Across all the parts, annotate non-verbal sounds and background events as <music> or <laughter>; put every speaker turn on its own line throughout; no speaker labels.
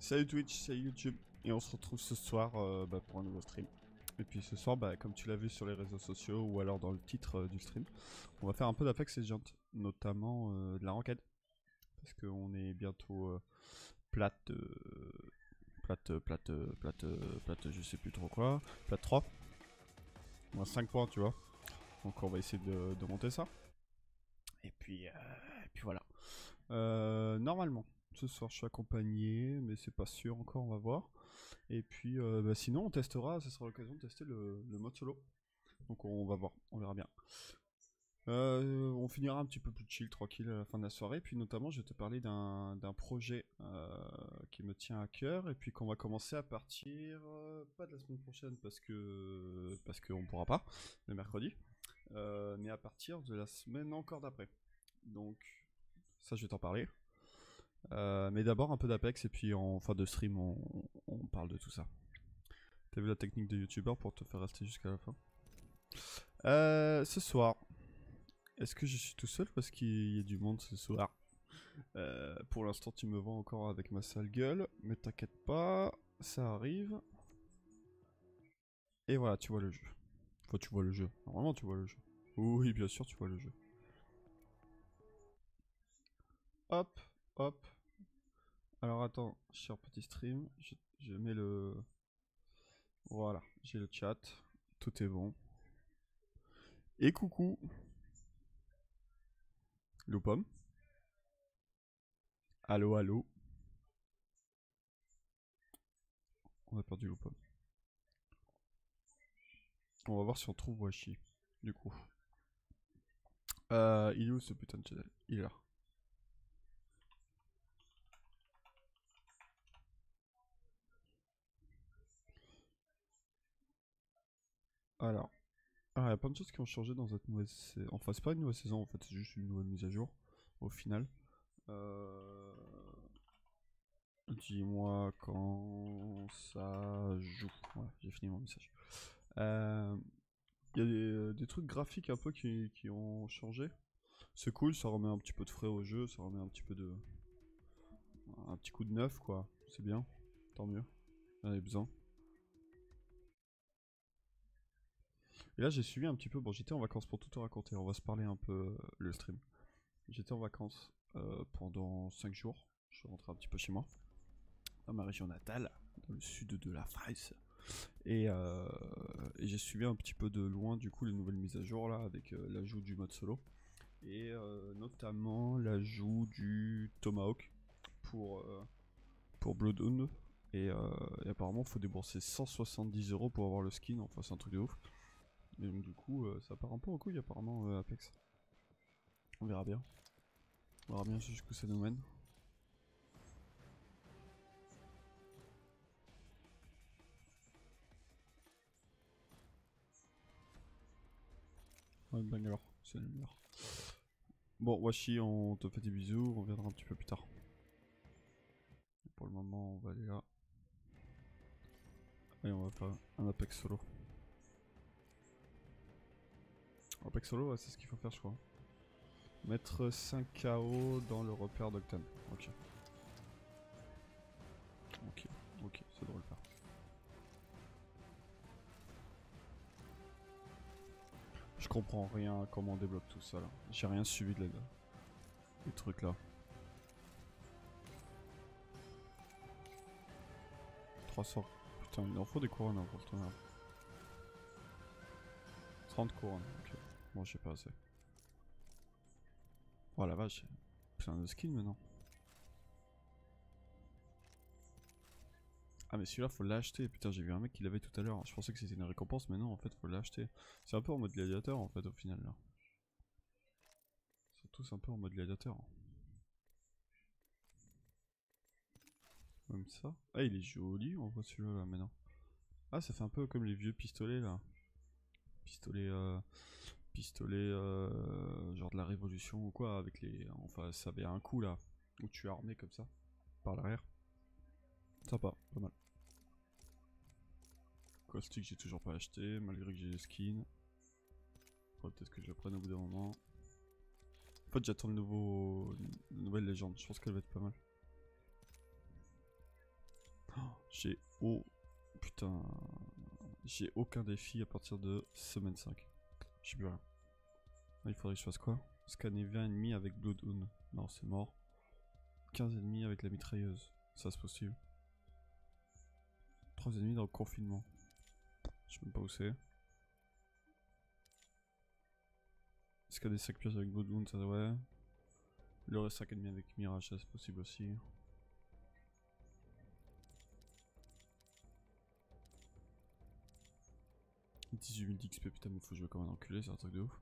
Salut Twitch, salut YouTube, et on se retrouve ce soir euh, bah, pour un nouveau stream. Et puis ce soir, bah, comme tu l'as vu sur les réseaux sociaux ou alors dans le titre euh, du stream, on va faire un peu d'Apex Legends, notamment euh, de la ranked. Parce qu'on est bientôt plate, plate, plate, plate, plate, je sais plus trop quoi, plate 3. On a 5 points, tu vois. Donc on va essayer de, de monter ça. Et puis, et puis voilà. Normalement, ce soir je suis accompagné, mais c'est pas sûr encore, on va voir. Et puis euh, bah, sinon on testera, ce sera l'occasion de tester le, mode solo. Donc on va voir, on verra bien. Euh, on finira un petit peu plus chill, tranquille à la fin de la soirée. Puis notamment, je vais te parler d'un projet euh, qui me tient à cœur et puis qu'on va commencer à partir pas de la semaine prochaine parce que parce qu'on pourra pas le mercredi, mais à partir de la semaine encore d'après. Donc ça, je vais t'en parler. Euh, mais d'abord un peu d'Apex et puis en fin de stream, on, parle de tout ça. T'as vu la technique de YouTuber pour te faire rester jusqu'à la fin? Euh, Ce soir, est-ce que je suis tout seul? Parce qu'il y a du monde ce soir Euh, Pour l'instant, tu me vois encore avec ma sale gueule, mais t'inquiète pas, ça arrive. Et voilà, tu vois le jeu. Enfin, tu vois le jeu. Normalement, tu vois le jeu. Oui, bien sûr, tu vois le jeu. Hop, hop. Alors attends, cher petit stream, je, mets le... Voilà, j'ai le chat, tout est bon. Et coucou Loupom Allo, allo On a perdu Loupom. On va voir si on trouve Washi, du coup. Euh, il est où ce putain de channel? Il est là. Alors, ah, il y a plein de choses qui ont changé dans cette nouvelle saison. Enfin, c'est pas une nouvelle saison, en fait, c'est juste une nouvelle mise à jour, au final. Euh... Dis-moi quand ça joue. Voilà, j'ai fini mon message. Euh, Il y a des, des trucs graphiques un peu qui, qui ont changé. C'est cool, ça remet un petit peu de frais au jeu, ça remet un petit peu de... Un petit coup de neuf, quoi. C'est bien, tant mieux. J'en ai besoin. Et là, j'ai suivi un petit peu. Bon, j'étais en vacances pour tout te raconter. On va se parler un peu euh, le stream. J'étais en vacances euh, pendant 5 jours. Je suis rentré un petit peu chez moi, dans ma région natale, dans le sud de la France. Et, euh, et j'ai suivi un petit peu de loin, du coup, les nouvelles mises à jour là, avec l'ajout du mode solo. Et notamment l'ajout du Tomahawk pour, pour Bloodhound. Et, et apparemment, il faut débourser 170 euros pour avoir le skin. Enfin, c'est un truc de ouf. Et donc du coup, euh, ça part un peu en couille apparemment euh, Apex. On verra bien. On verra bien jusqu'où ça nous mène. Ouais, banger, c'est le meilleur. Bon, Washi, on te fait des bisous, on reviendra un petit peu plus tard. Pour le moment, on va aller là. Et on va faire un Apex solo. Apex solo, ouais, c'est ce qu'il faut faire, je crois. Mettre 5 KO dans le repère d'Octane. Ok. Ok, ok, ça devrait le faire. Je comprends rien à comment on débloque tout ça là. J'ai rien suivi de la... des trucs là. 300. Putain, il en faut des couronnes hein, pour le tonnerre. 30 couronnes, ok. Bon, j'ai pas assez. Oh la vache, plein de skins maintenant. Ah mais celui-là faut l'acheter, putain j'ai vu un mec qui l'avait tout à l'heure, je pensais que c'était une récompense mais non en fait faut l'acheter. C'est un peu en mode gladiateur en fait au final là. Ils sont tous un peu en mode gladiateur. Comme ça. Ah il est joli on voit celui-là là maintenant. Ah ça fait un peu comme les vieux pistolets là. Pistolet euh, pistolet euh, genre de la révolution ou quoi avec les enfin ça avait un coup là où tu es armé comme ça par l'arrière. Sympa pas mal. Caustic j'ai toujours pas acheté malgré que j'ai les skins. Peut-être que je le prenne au bout d'un moment. En fait j'attends le nouveau nouvelle légende je pense qu'elle va être pas mal. J'ai oh putain j'ai aucun défi à partir de semaine 5. J'ai plus rien. Il faudrait que je fasse quoi? Scanner 20 ennemis avec Bloodhound. Non, c'est mort. 15 ennemis avec la mitrailleuse. Ça, c'est possible. 3 ennemis dans le confinement. Je sais même pas où c'est. Scanner 5 pièces avec Bloodhound, ça ouais. Le reste 5 ennemis avec Mirage, ça c'est possible aussi. 18 000 d'XP, putain, mais faut jouer comme un enculé, c'est un truc de ouf.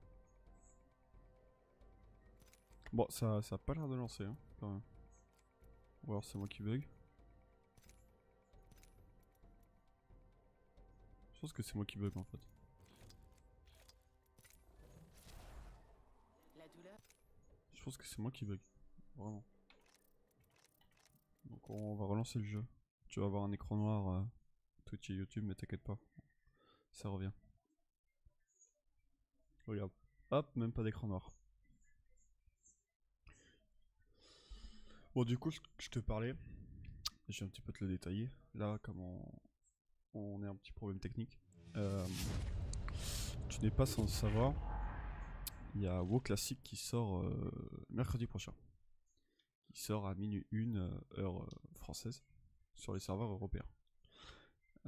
Bon, ça, ça a pas l'air de lancer, hein, quand même. Ou alors c'est moi qui bug. Je pense que c'est moi qui bug en fait. Je pense que c'est moi qui bug. Vraiment. Donc on va relancer le jeu. Tu vas avoir un écran noir euh, Twitch et YouTube, mais t'inquiète pas. Ça revient. Regarde. Hop, même pas d'écran noir. Bon, du coup, je te parlais. Je vais un petit peu te le détailler. Là, comme on, est un petit problème technique. Euh, tu n'es pas sans savoir. Il y a WoW Classic qui sort euh, mercredi prochain. Qui sort à minuit 1 euh, heure française sur les serveurs européens.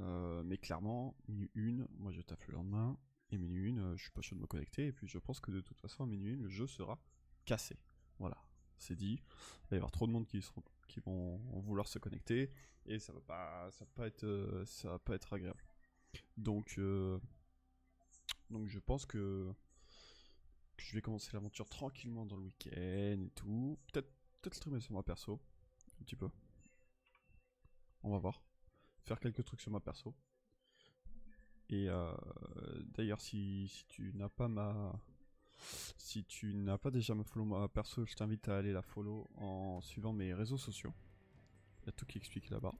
Euh, mais clairement, minuit 1, moi je taffe le lendemain, et minuit 1, euh, je suis pas chaud de me connecter, et puis je pense que de toute façon, à minuit 1, le jeu sera cassé. Voilà, c'est dit. Il va y avoir trop de monde qui, seront, qui vont vouloir se connecter, et ça va pas, ça va pas, être, euh, ça va pas être agréable. Donc, donc je pense que, je vais commencer l'aventure tranquillement dans le week-end et tout. Peut-être peut streamer sur ma perso, un petit peu. On va voir faire quelques trucs sur ma perso. Et euh, d'ailleurs, si, tu n'as pas ma. Si tu n'as pas déjà ma follow ma perso, je t'invite à aller la follow en suivant mes réseaux sociaux. Il y a tout qui explique là-bas.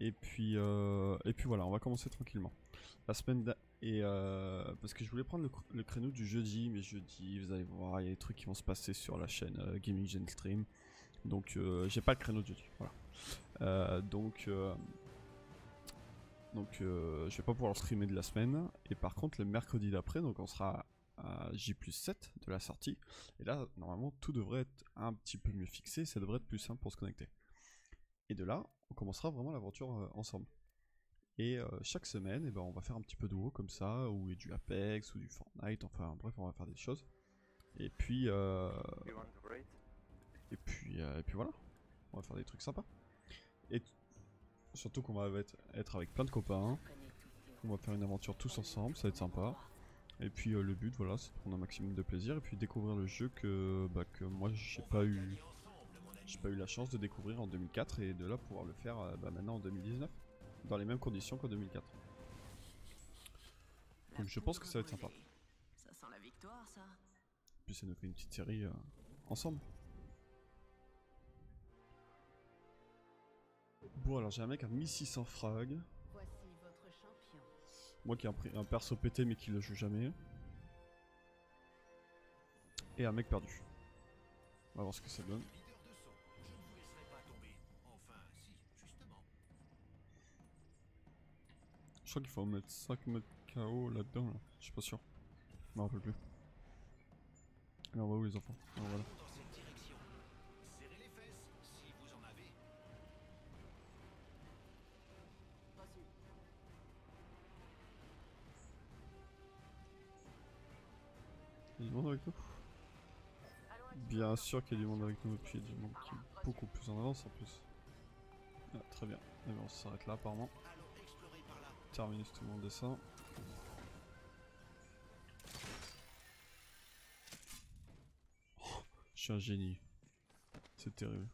Et puis, euh, et puis voilà, on va commencer tranquillement. La semaine et euh, parce que je voulais prendre le, créneau du jeudi, mais jeudi, vous allez voir, il y a des trucs qui vont se passer sur la chaîne Gaming Gen Stream. Donc j'ai pas le créneau de jeudi. Voilà. Euh, donc euh, donc je vais pas pouvoir streamer de la semaine. Et par contre le mercredi d'après, donc on sera à J 7 de la sortie. Et là normalement tout devrait être un petit peu mieux fixé, ça devrait être plus simple pour se connecter. Et de là, on commencera vraiment l'aventure ensemble. Et chaque semaine, et eh ben, on va faire un petit peu de WoW comme ça, ou du Apex, ou du Fortnite, enfin bref, on va faire des choses. Et puis, et puis, euh, et puis voilà, on va faire des trucs sympas. Et surtout qu'on va être, avec plein de copains. On va faire une aventure tous ensemble, ça va être sympa. Et puis euh, le but, voilà, c'est de prendre un maximum de plaisir et puis découvrir le jeu que, bah, que moi j'ai pas eu, j'ai pas eu la chance de découvrir en 2004 et de là pouvoir le faire euh, bah, maintenant en 2019, dans les mêmes conditions qu'en 2004. Donc je pense que ça va être sympa.
Ça sent la victoire, ça.
Puis ça nous fait une petite série ensemble. Bon, alors j'ai un mec à 1600 frag. Moi qui ai un, un perso pété mais qui le joue jamais. Et un mec perdu. On va voir ce que ça donne. Je crois qu'il faut mettre 5 mètres KO là-dedans, là. je suis pas sûr. Je m'en rappelle plus. Alors on va où les enfants? Alors, voilà. Bien sûr qu'il y a du monde avec nous, et puis il y a du monde qui est beaucoup plus en avance en plus. Ah, très bien, et bien on s'arrête là apparemment. Terminus tout le monde descend. Oh, je suis un génie. C'est terrible.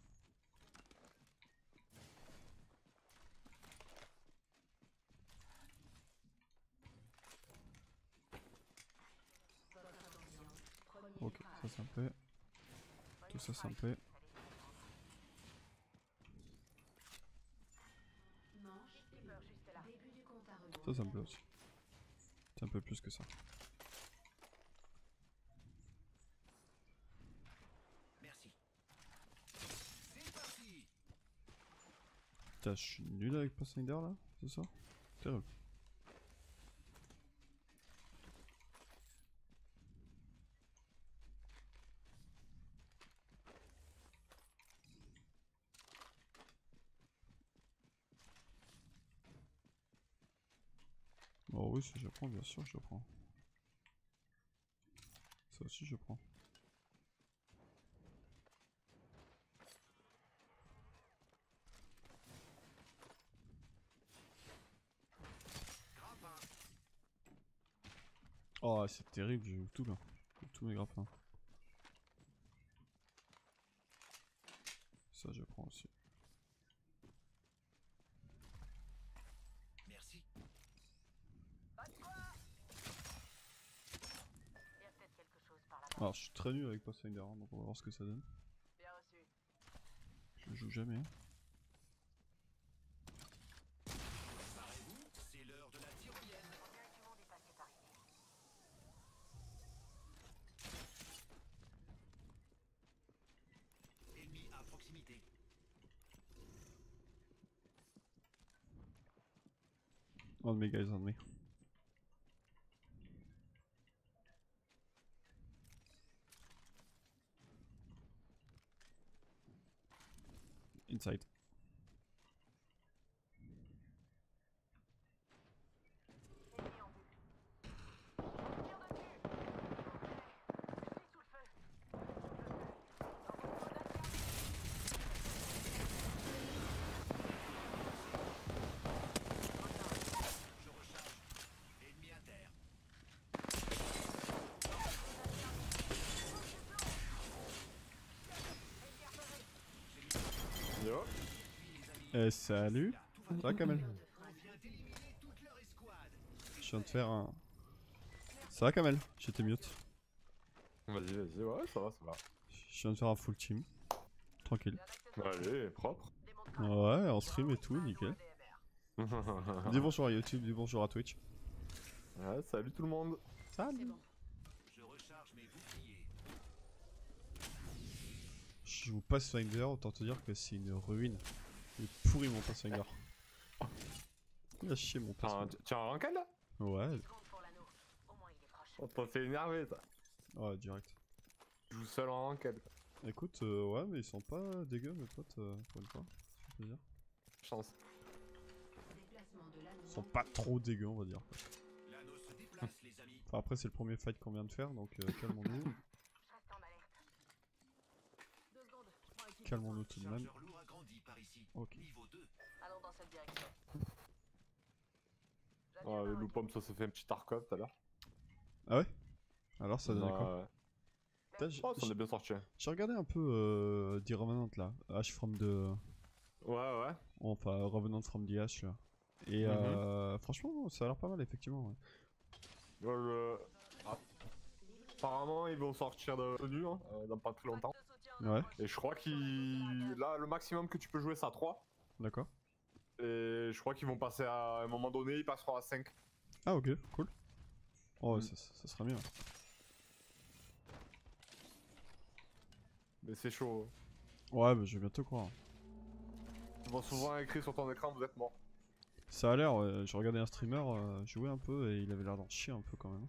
Ok, ça c'est un peu. Tout ça c'est un peu. Ça ça me plaît aussi. C'est un peu plus que ça. Putain, je suis nul avec Pathfinder là, c'est ça Terrible. Oh si je prends, bien sûr, je prends. Ça aussi, je prends. Oh, c'est terrible, j'ai tout là. Tous mes grappins. Ça, je prends aussi.
Merci.
Il y a peut-être quelque chose par là-bas.
Alors, je suis très nul avec Pathfinder, hein, donc on va voir ce que ça donne.
Bien reçu.
Je joue jamais. hein.
C'est l'heure de la tyrolienne. Ennemi à proximité.
On me, guys, on me.
Zeit.
Eh, salut Ça va,
escouade.
Je viens de faire un... Ça va, Kamel J'étais mute.
Vas-y, vas-y, ouais, ça va, ça va.
Je viens de faire un full team. Tranquille.
Allez, propre.
Ouais, en stream et tout, nickel. <laughs> Dis bonjour à YouTube, dis bonjour à Twitch.
ouais, salut tout le monde.
Salut
bon.
Je recharge mes boucliers.
Je joue Pathfinder, autant te dire que c'est une ruine. Il est pourri mon Pathfinder. Il a chier mon
Tiens,
Pathfinder.
tu- as un ranked là
Ouais.
On t'en fait énerver, ça.
ouais, direct.
Je joue seul en ranked.
Écoute, euh, ouais, mais ils sont pas dégueux mes potes, euh, pour une fois. Ça fait plaisir.
Chance.
Ils sont pas trop dégueux, on va dire.
L'anneau se déplace, les amis.
Enfin, après, c'est le premier fight qu'on vient de faire, donc euh, calmons-nous. <laughs> Calmons-nous tout de même.
Chargeur lourd agrandi par ici.
Ok.
Niveau 2.
Allons dans cette direction. J'admire
Ouais,
ma
le
route.
loupom, ça s'est fait un petit Tarkov tout à l'heure.
Ah ouais? Alors, ça donnait quoi?
Ouais.
Putain, j'ai-
Oh, ça en est bien sorti.
J'ai regardé un peu euh, The Revenant là, Ash from the.
Ouais, ouais.
Enfin, Revenant from the Ash là. Et
Mhm.
euh, franchement, ça a l'air pas mal, effectivement. ouais.
Le- ah. Apparemment, ils vont sortir de tenue hein, euh, dans pas très longtemps.
Ouais.
Et je crois qu'il. Là, le maximum que tu peux jouer, c'est à 3.
d'accord.
Et je crois qu'ils vont passer à, à un moment donné, ils passeront à 5.
Ah, ok, cool. Oh, ouais,
Mm.
ça, ça- sera bien.
Mais c'est chaud.
Ouais, bah, je vais bientôt croire.
Ils vont souvent écrire sur ton écran, vous êtes mort.
Ça a l'air, ouais, j'ai regardé un streamer euh, jouer un peu et il avait l'air d'en chier un peu quand même.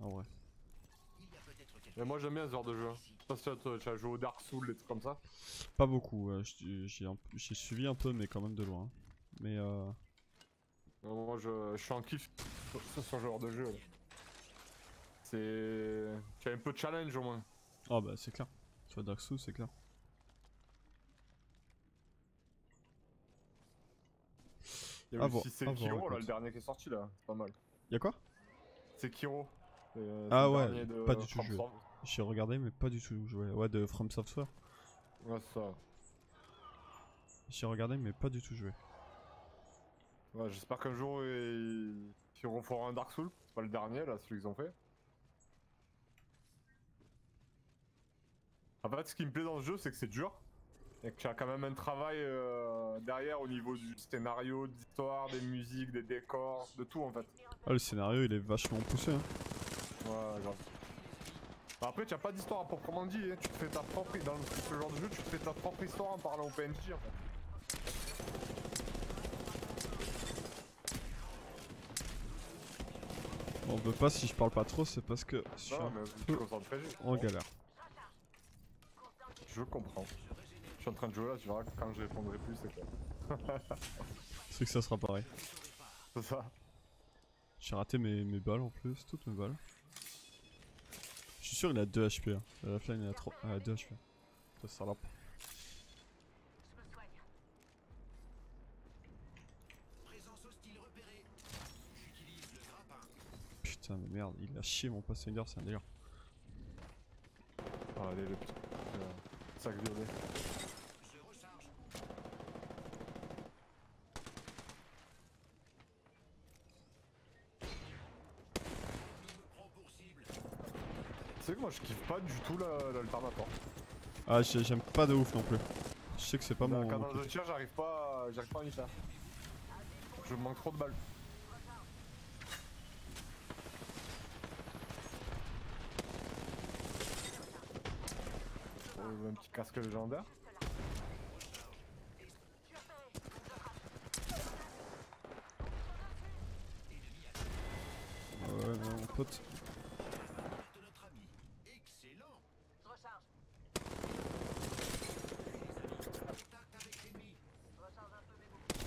Ah ouais.
Il y a peut-être quelque
Mais moi j'aime bien ce genre de jeu.
ici.
Je sais pas si tu- tu as joué au Dark Souls, des trucs comme ça.
Pas beaucoup, j'ai suivi un peu, mais quand même de loin. Mais euh,
Moi je, je suis en kiff sur ce genre de jeu. C'est. Tu as un peu de challenge au moins.
ah bah c'est clair. Sur Dark Souls, c'est clair.
Il y
À
a
voir,
aussi
à voir,
Sekiro, là, le dernier qui est sorti là. C'est pas mal.
Y'a quoi?
C'est, euh,
Ah
c'est
ouais,
dernier de
pas du tout joué. J'ai regardé, mais pas du tout joué. Ouais, de From Software.
Ouais, ça.
J'ai regardé, mais pas du tout joué.
Ouais, j'espère qu'un jour ils... ils referont un Dark Souls. C'est pas le dernier là, celui qu'ils ont fait. En fait, ce qui me plaît dans ce jeu, c'est que c'est dur. Et que tu as quand même un travail euh, derrière au niveau du scénario, de l'histoire, des musiques, des décors, de tout en fait.
Ah, le scénario, il est vachement poussé. Hein.
Ouais, grave. Bah, après, tu as pas d'histoire à proprement dit, hein. tu te fais ta propre. Dans ce genre de jeu, tu te fais ta propre histoire en parlant au PNJ.
On peut pas si je parle pas trop, c'est parce que je suis
non,
un peu en galère.
Je comprends. Je suis en train de jouer là, tu verras quand je répondrai plus, c'est clair. <laughs>
c'est que ça sera pareil.
C'est ça.
J'ai raté mes balles en plus, toutes mes balles. Je suis sûr il a 2 HP. Hein. La fline il a 3, ah, 2 HP. Ça salope. Putain mais merde, il a chié mon Pathfinder, c'est un délire.
Ah, allez, le petit euh, sac violet.
Je recharge. Ennemi me prend pour cible.
Tu sais que moi je kiffe pas du tout la- l'alternator.
Ah j'ai- j'aime pas de ouf non plus. Je sais que c'est pas
Dans
mon...
le cadre de tir, j'arrive pas, à- j'arrive pas à y faire. Je me manque trop de balles. Euh, un petit casque légendaire.
Ah ouais, non, mon pote.
De notre ami. Excellent.
Je recharge.
Contact avec l'ennemi.
Je recharge un peu mes boucliers.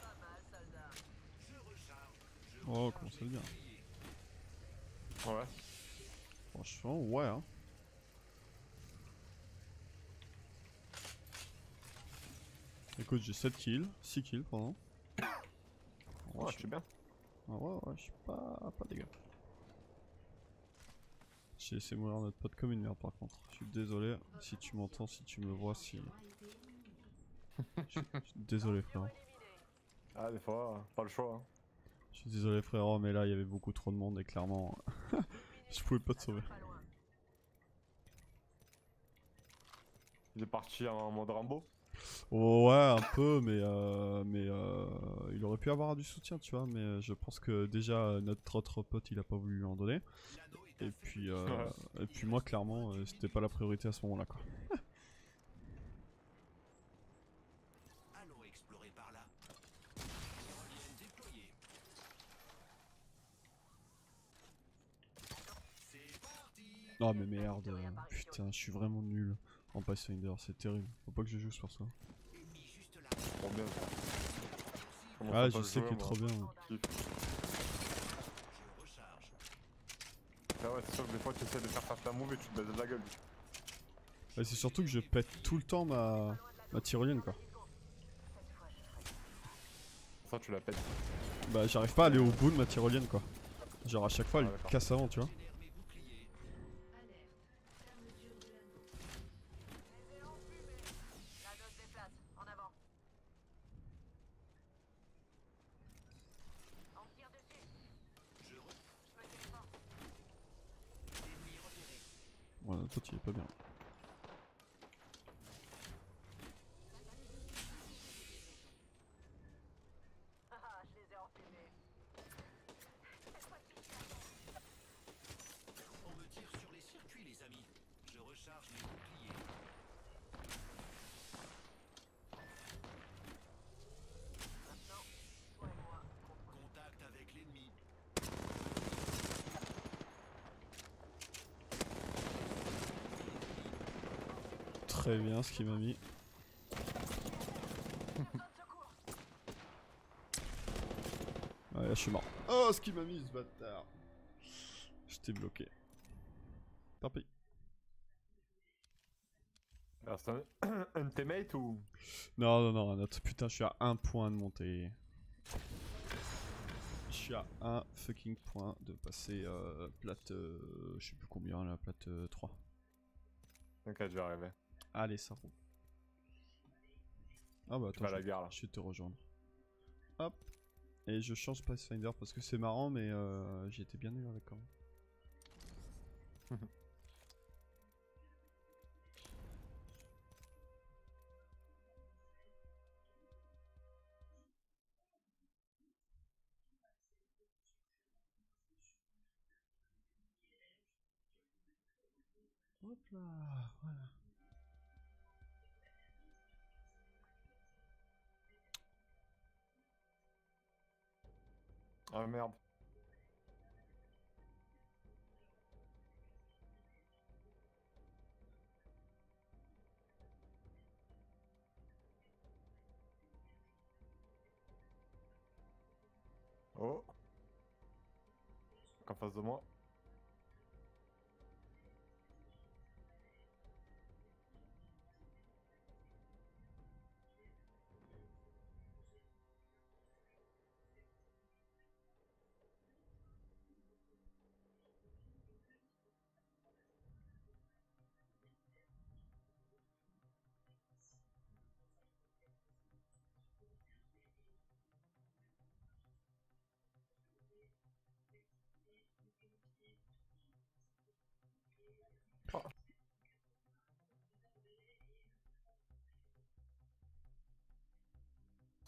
Pas mal, soldat.
Je recharge. Je
Oh,
recharge
comment ça
les
bien.
boucliers.
Ouais.
Franchement, ouais hein. Écoute, j'ai 7 kills, 6 kills pardon. <coughs>
Ouais,
je
suis bien.
Ah ouais, ouais, je suis pas, pas dégueu. J'ai laissé mourir notre pote comme une merde par contre. Je suis désolé si tu m'entends, si tu me vois, si. Je suis je suis désolé frère.
Ah, des fois, pas le choix. hein.
Je suis désolé frérot, mais là il y avait beaucoup trop de monde et clairement <laughs> je pouvais pas te sauver.
Pas loin.
Il est parti en mode Rambo.
Ouais, un peu, mais euh, mais euh, il aurait pu avoir du soutien, tu vois. Mais euh, je pense que déjà euh, notre autre pote il a pas voulu lui en donner. Et puis euh, et puis moi clairement euh, c'était pas la priorité à ce moment-là quoi. <laughs> Non mais merde, putain, je suis vraiment nul en Pathfinder, c'est terrible. Faut pas que je joue sur
là.
Trop bien. ça. Comment
Ah, je sais qu'il est trop bien.
Je recharge.
Ah ouais, c'est sûr que des fois tu essaies de faire ta move et tu te baises la gueule.
Ouais, c'est surtout que je pète tout le temps ma ma tyrolienne quoi.
Ça, tu la pètes.
Bah j'arrive pas à aller au bout de ma tyrolienne quoi. Genre à chaque fois elle
Ah,
casse avant, tu vois.
Génère mes boucliers.
La note déplace. En avant. On me tire dessus.
Je re...
Je me téléporte.
Ennemi repéré.
Ouais, notre pote il est pas bien.
Ah, je les ai enfumés.
On me tire sur les circuits, les amis. Je recharge mes boucliers.
Maintenant, toi et moi.
Contact avec l'ennemi.
Très bien ce qu'il m'a mis. <laughs> Ouais, là je suis mort. Oh ce qu'il m'a mis ce bâtard. J'étais bloqué. Tant pis.
Alors, c'est un, <coughs> un teammate ou?
Non, non, non, un autre. Putain, je suis à un point de monter. Je suis à un fucking point de passer euh, plate. euh, je sais plus combien là, plate euh, 3.
Ok, je vais arriver.
Allez, ça roule. Ah bah attends,
à la
je,
gare là.
je vais te rejoindre. Hop. Et je change Pathfinder parce que c'est marrant, mais euh, j'ai été bien nul avec quand <laughs> même. Hop là, voilà.
Ah merde. Oh. En face de moi.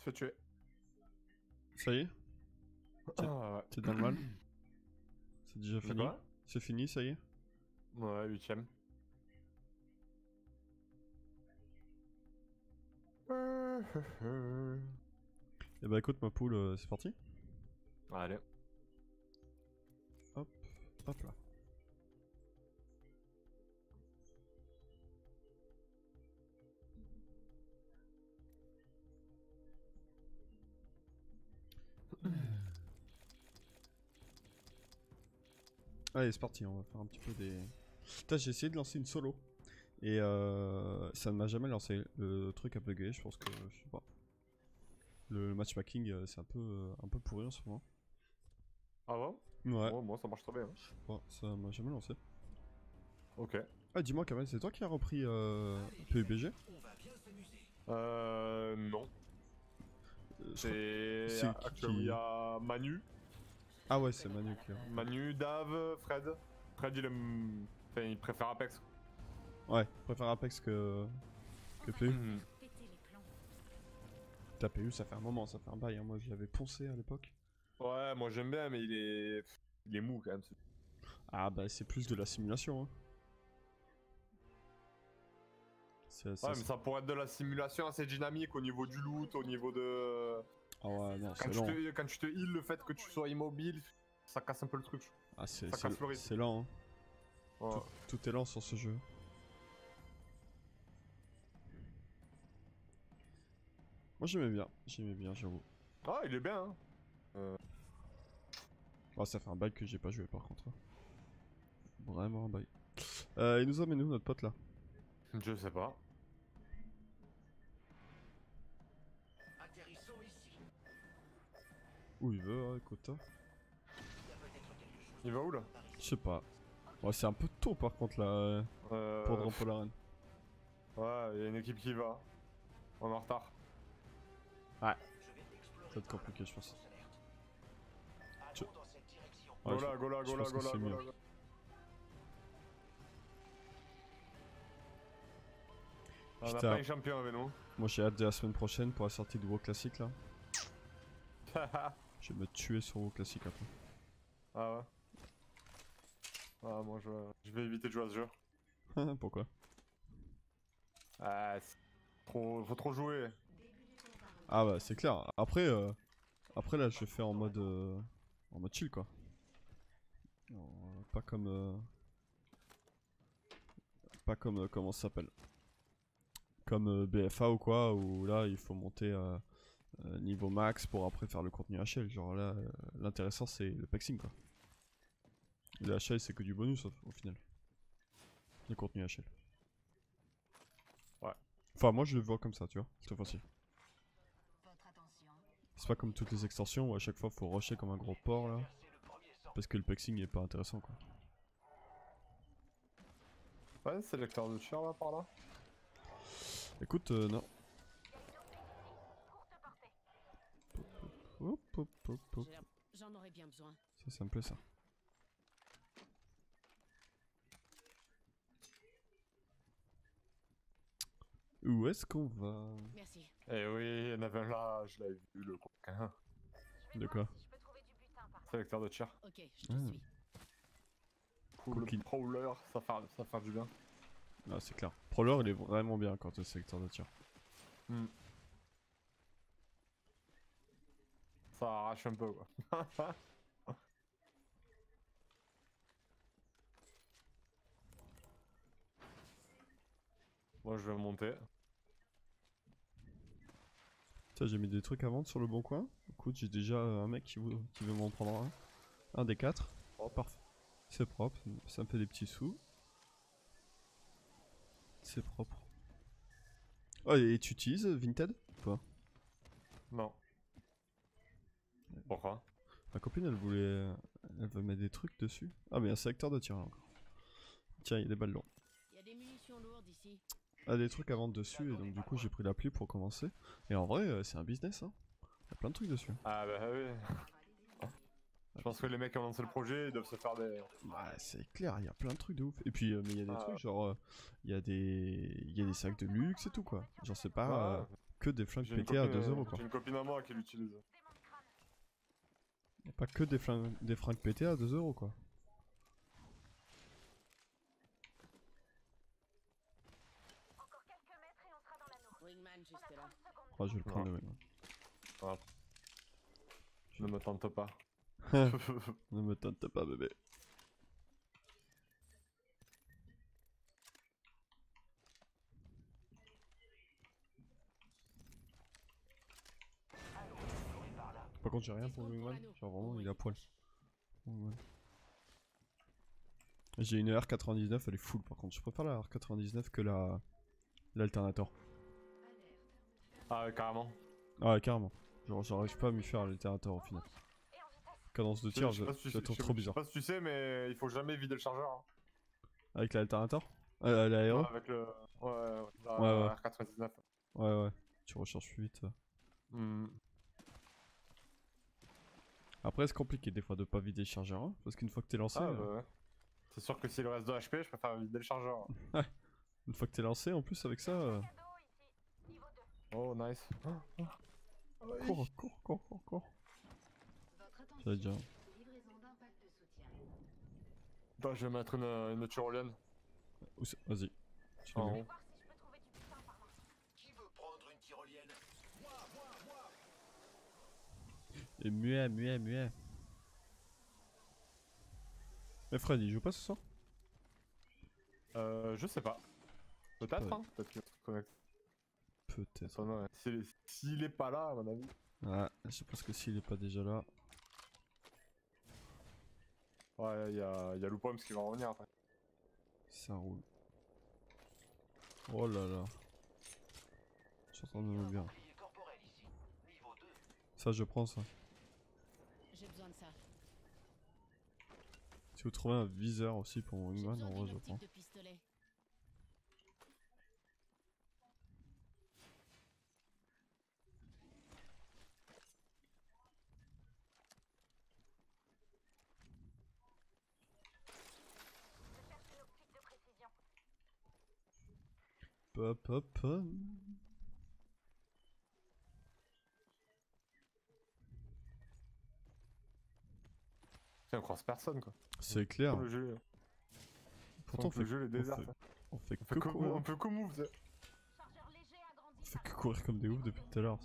Se fait tuer.
Ça y est
Ah ouais.
T'es dans le mal <clears throat> C'est déjà fini C'est fini, ça y est
Ouais, huitième.
Eh bah écoute ma poule, euh, c'est parti
Allez.
Hop là. Allez, c'est parti, on va faire un petit peu des... Putain, j'ai essayé de lancer une solo. Et euh, ça ne m'a jamais lancé. Le truc a bugué, je pense que... Je sais pas. Le matchmaking, euh, c'est un peu, euh, un peu pourri en ce moment.
Ah bon?
Ouais.
Ouais, moi ça marche très bien.
Sais pas, ça m'a jamais lancé.
Ok.
Ah, dis-moi, Kamel, c'est toi qui as repris euh, PUBG
On va bien s'amuser.
Euh. Non.
Euh,
C'est. Actuellement,
qui?
il y a Manu.
Ah ouais, c'est Manu qui.
Manu, Dave, Fred. Fred, il aime. Enfin, il préfère Apex.
Ouais, je préfère Apex que, que PU. T'as PU, ça fait un moment, ça fait un bail. hein. Moi, je l'avais poncé à l'époque.
Ouais, moi j'aime bien, mais il est. Il est mou quand même.
Ah bah, c'est plus de la simulation. Hein. Ça.
Ouais, mais ça pourrait être de la simulation assez dynamique au niveau du loot, au niveau de.
Ah ouais, non,
Quand
c'est
tu,
lent.
te, quand tu te heal, le fait que tu sois immobile, ça casse un peu le truc.
Ah, c'est lent. Hein.
Ouais.
Tout, tout est lent sur ce jeu. Moi, j'aimais bien. J'aimais bien, j'avoue.
Ah, il est bien, hein.
Ah, ça fait un bail que j'ai pas joué par contre. Vraiment un bail. Euh, il nous emmène où notre pote là?
Je sais pas.
Où il veut, hein, Kota
Il chose.
Il va où là?
Je sais pas. Ouais, c'est un peu tôt par contre là euh, pour Drapeau la Reine.
Ouais, il y a une équipe qui va. On est en retard.
Je explorer.
Ça va être compliqué, je pense.
Direction.
Ouais,
go
je-
là, go là,
je
go là,
pense
go
que
là,
c'est
go
mieux.
là, go là. On a pas un champion avec nous.
Moi j'ai hâte de la semaine prochaine pour la sortie de WoW Classic là. <laughs> Je vais me tuer sur WoW Classic après.
ah ouais. Ah, moi je, je vais éviter de jouer à ce jeu. <laughs>
Pourquoi?
Ah, c'est trop, faut trop jouer.
Ah bah c'est clair. Après, euh, après là je vais faire en mode, euh, en mode chill quoi. Non, euh, pas comme, euh, pas comme euh, comment ça s'appelle? Comme BFA ou quoi, où là il faut monter euh, euh, niveau max pour après faire le contenu HL. Genre là, euh, l'intéressant c'est le pexing quoi. Le HL c'est que du bonus au, au final. Le contenu HL.
Ouais.
Enfin moi je le vois comme ça, tu vois, cette fois-ci. C'est pas comme toutes les extensions où à chaque fois faut rusher comme un gros porc là. Parce que le pexing est pas intéressant quoi.
Ouais, c'est le lecteur de tir là par là.
Écoute, euh, non.
Courte portée.
Hop, hop, hop, hop.
J'ai- J'en aurais bien besoin.
Ça, ça me plaît ça. Où est-ce qu'on va?
Merci.
Eh oui, il y en avait un là, je l'avais vu le coquin.
De quoi?
Si je peux trouver du butin par
C'est de tir.
Ok, je te
Ah.
suis.
Cool, le prowler, ça fait, ça fait du bien.
Ah, c'est clair. Prowler, il est vraiment bien quand c'est secteur de tir.
Ça arrache un peu quoi. <laughs> Moi je vais monter.
Tiens, j'ai mis des trucs à vendre sur le bon coin. Écoute, j'ai déjà un mec qui veut, qui veut m'en prendre un. Un des quatre. Oh, parfait. C'est propre, ça me fait des petits sous. C'est propre. Oh, et tu utilises Vinted ou pas?
Non. Pourquoi
Ma copine, elle voulait. Elle veut mettre des trucs dessus. Ah, mais un sélecteur de tir là encore. Tiens, il y a des ballons.
Il y a des munitions lourdes ici.
Ah, des trucs à vendre dessus, et donc du coup, j'ai pris l'appli pour commencer. Et en vrai, euh, c'est un business, hein. Il y a plein de trucs dessus.
Ah bah oui. Je pense que les mecs qui ont lancé le projet ils doivent se faire des.
Ouais, c'est clair, il y a plein de trucs de ouf. Et puis, euh, mais il y a des
Ah.
trucs genre. euh, Il y, a des... il y a des sacs de luxe et tout, quoi. Genre, c'est pas
Ouais,
euh, que des flingues pétées à
copine,
2 euros, quoi.
j'ai une copine à moi qui l'utilise.
Y a pas que des flingues, des fringues pétées à 2 euros, quoi.
Encore quelques mètres et on sera dans l'anneau.
Wingman
On
juste
a
là.
30 secondes.
Oh, je vais le prendre,
Ouais.
ouais.
Ne me tente pas. <laughs>
Ne me tente pas, bébé. Par contre, j'ai rien pour le Wingman. Genre, vraiment, il est à poil. J'ai une R99, elle est full par contre. Je préfère la R99 que la. L'alternator.
ah ouais, carrément.
Ah, ouais, carrément. Genre, j'arrive pas à m'y faire l'alternator au final. Cadence de
Je
tir,
je
je, je la trouve
je
trop
Je
bizarre.
sais pas si tu sais, mais il faut jamais vider le chargeur. hein.
Avec l'alternator? Euh, L'aéro
Avec le. Ouais, ouais, la
Ouais, ouais.
R99.
Ouais, ouais. Tu recharges plus vite. ça. Après, c'est compliqué des fois de pas vider le chargeur, hein, parce qu'une fois que t'es lancé,
Ah,
euh,
bah ouais. C'est sûr que s'il reste 2 HP, je préfère vider le chargeur. <laughs>
une fois que t'es lancé, en plus avec ça, euh,
Cadeau ici. Niveau 2.
Oh, nice. <gasps>
cours, cours, cours, cours, cours. J'allais dire.
De.
Bah, je vais mettre une, une tyrolienne
Où c'est? Vas-y.
En haut.
Voir si je peux trouver du putain par là.
Qui veut prendre une tyrolienne
Et muet, muet, muet. Mais Fred, il joue pas ce soir?
Euh, je sais pas. Peut-être,
Ouais.
hein. Peut-être qu'il va se connecter.
Peut-être.
S'il est pas là, à mon avis.
Ouais, je pense que s'il est pas déjà là.
Ouais, il y a, y a Loupoms qui va revenir après.
Ça roule. Oh là là. Je suis en train de me bien.
Bouclier corporel ici. Niveau 2.
Ça, je prends ça.
J'ai besoin de ça.
Si vous trouvez un viseur aussi pour mon
d'une
vrai, je prends. Hop, hop, hop.
On croise personne quoi.
C'est clair.
Le jeu,
Pourtant, on
le
fait,
jeu est
on
désert.
fait,
ça.
on fait
On
que
fait que-
courir.
on peut que move.
On fait que courir comme des oufs depuis tout à l'heure.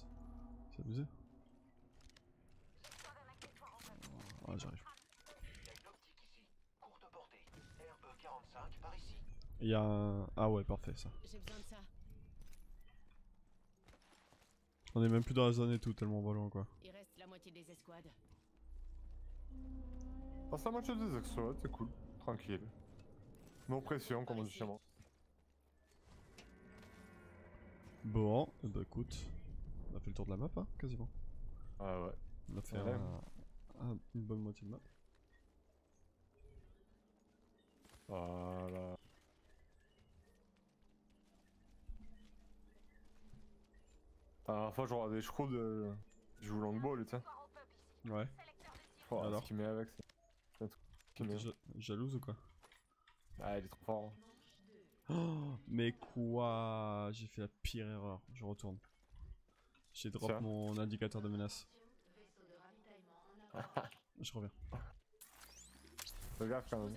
C'est abusé. Ah, j'arrive.
Il y a une optique ici. Courte portée. RE45 par ici.
Il y a un. Ah ouais, parfait ça.
J'ai besoin de ça.
On est même plus dans la zone et tout, tellement on loin quoi.
Il reste la moitié des escouades.
Passe la moitié des exos, c'est cool. Tranquille. Non pression, comme on dit chez moi.
Bon, bah écoute. On a fait le tour de la map, hein, quasiment.
Ah ouais.
On a fait
Ouais.
un- un- une bonne moitié de map.
Voilà. La dernière fois, je regardais des chevaux de. Je joue longball, tu sais.
Ouais.
Oh,
Alors
ce qu'il met avec, c'est.
T'es ja- jalouse ou quoi?
Ah, il est trop fort.
Oh, mais quoi? J'ai fait la pire erreur. Je retourne. J'ai drop mon indicateur de menace. <laughs> Je reviens.
Fais gaffe quand même.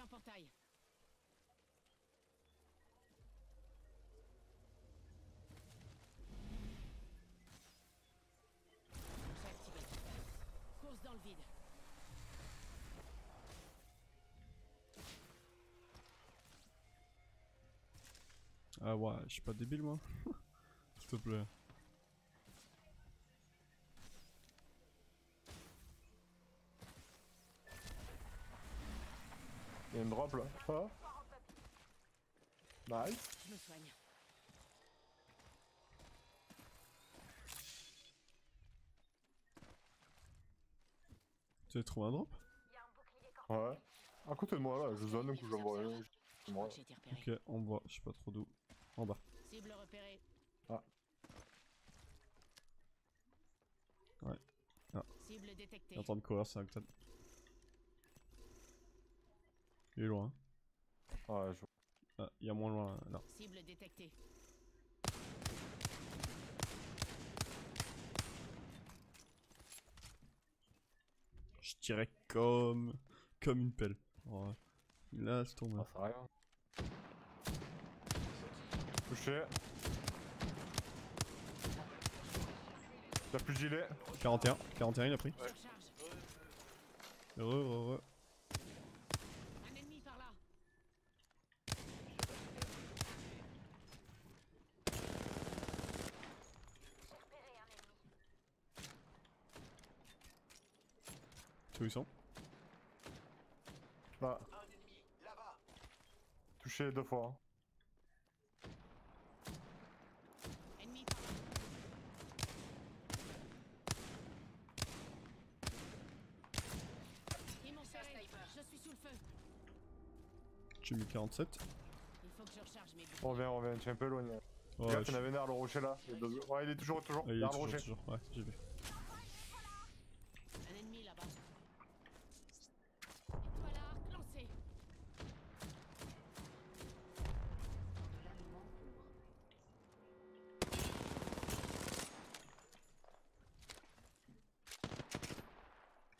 Ah ouais, je suis pas débile moi. <laughs> S'il te plaît.
Il y a une drop là. Ah. Nice.
Je me soigne.
Tu as trouvé un drop?
Ouais. À côté de moi là, je zone, donc j'envoie rien.
Je été repéré.
Ok, on voit, je sais pas trop d'où. En bas.
Cible repérée. Cible détectée.
Il est en train de courir, c'est un clan. Il est loin.
Ouais, je...
Ah, il y a moins loin là.
Cible détectée.
Je dirais comme. comme une pelle. Ouais. Là, c'est tombé.
Ah, ça rien. Touché. T'as plus de gilet
41, 41 il a pris.
Surcharge.
Heureux, heureux, heureux.
Un ennemi par là.
Repéré un ennemi.
Tu où ils sont?
Là, touché deux fois. hein.
Ennemi par là. Ils m'ont serré. Je suis sous le feu.
J'ai mis 47.
Il faut que je recharge mes.
On revient, on revient, tu es un peu éloigné.
Ouais,
Regarde,
je-
il y en avait un derrière le rocher là. Il deux- Ouais, il est toujours, toujours.
Ah, il est toujours,
rocher.
toujours. Ouais, j'ai vu.
Un ennemi là-bas. Étoile à arc lancée.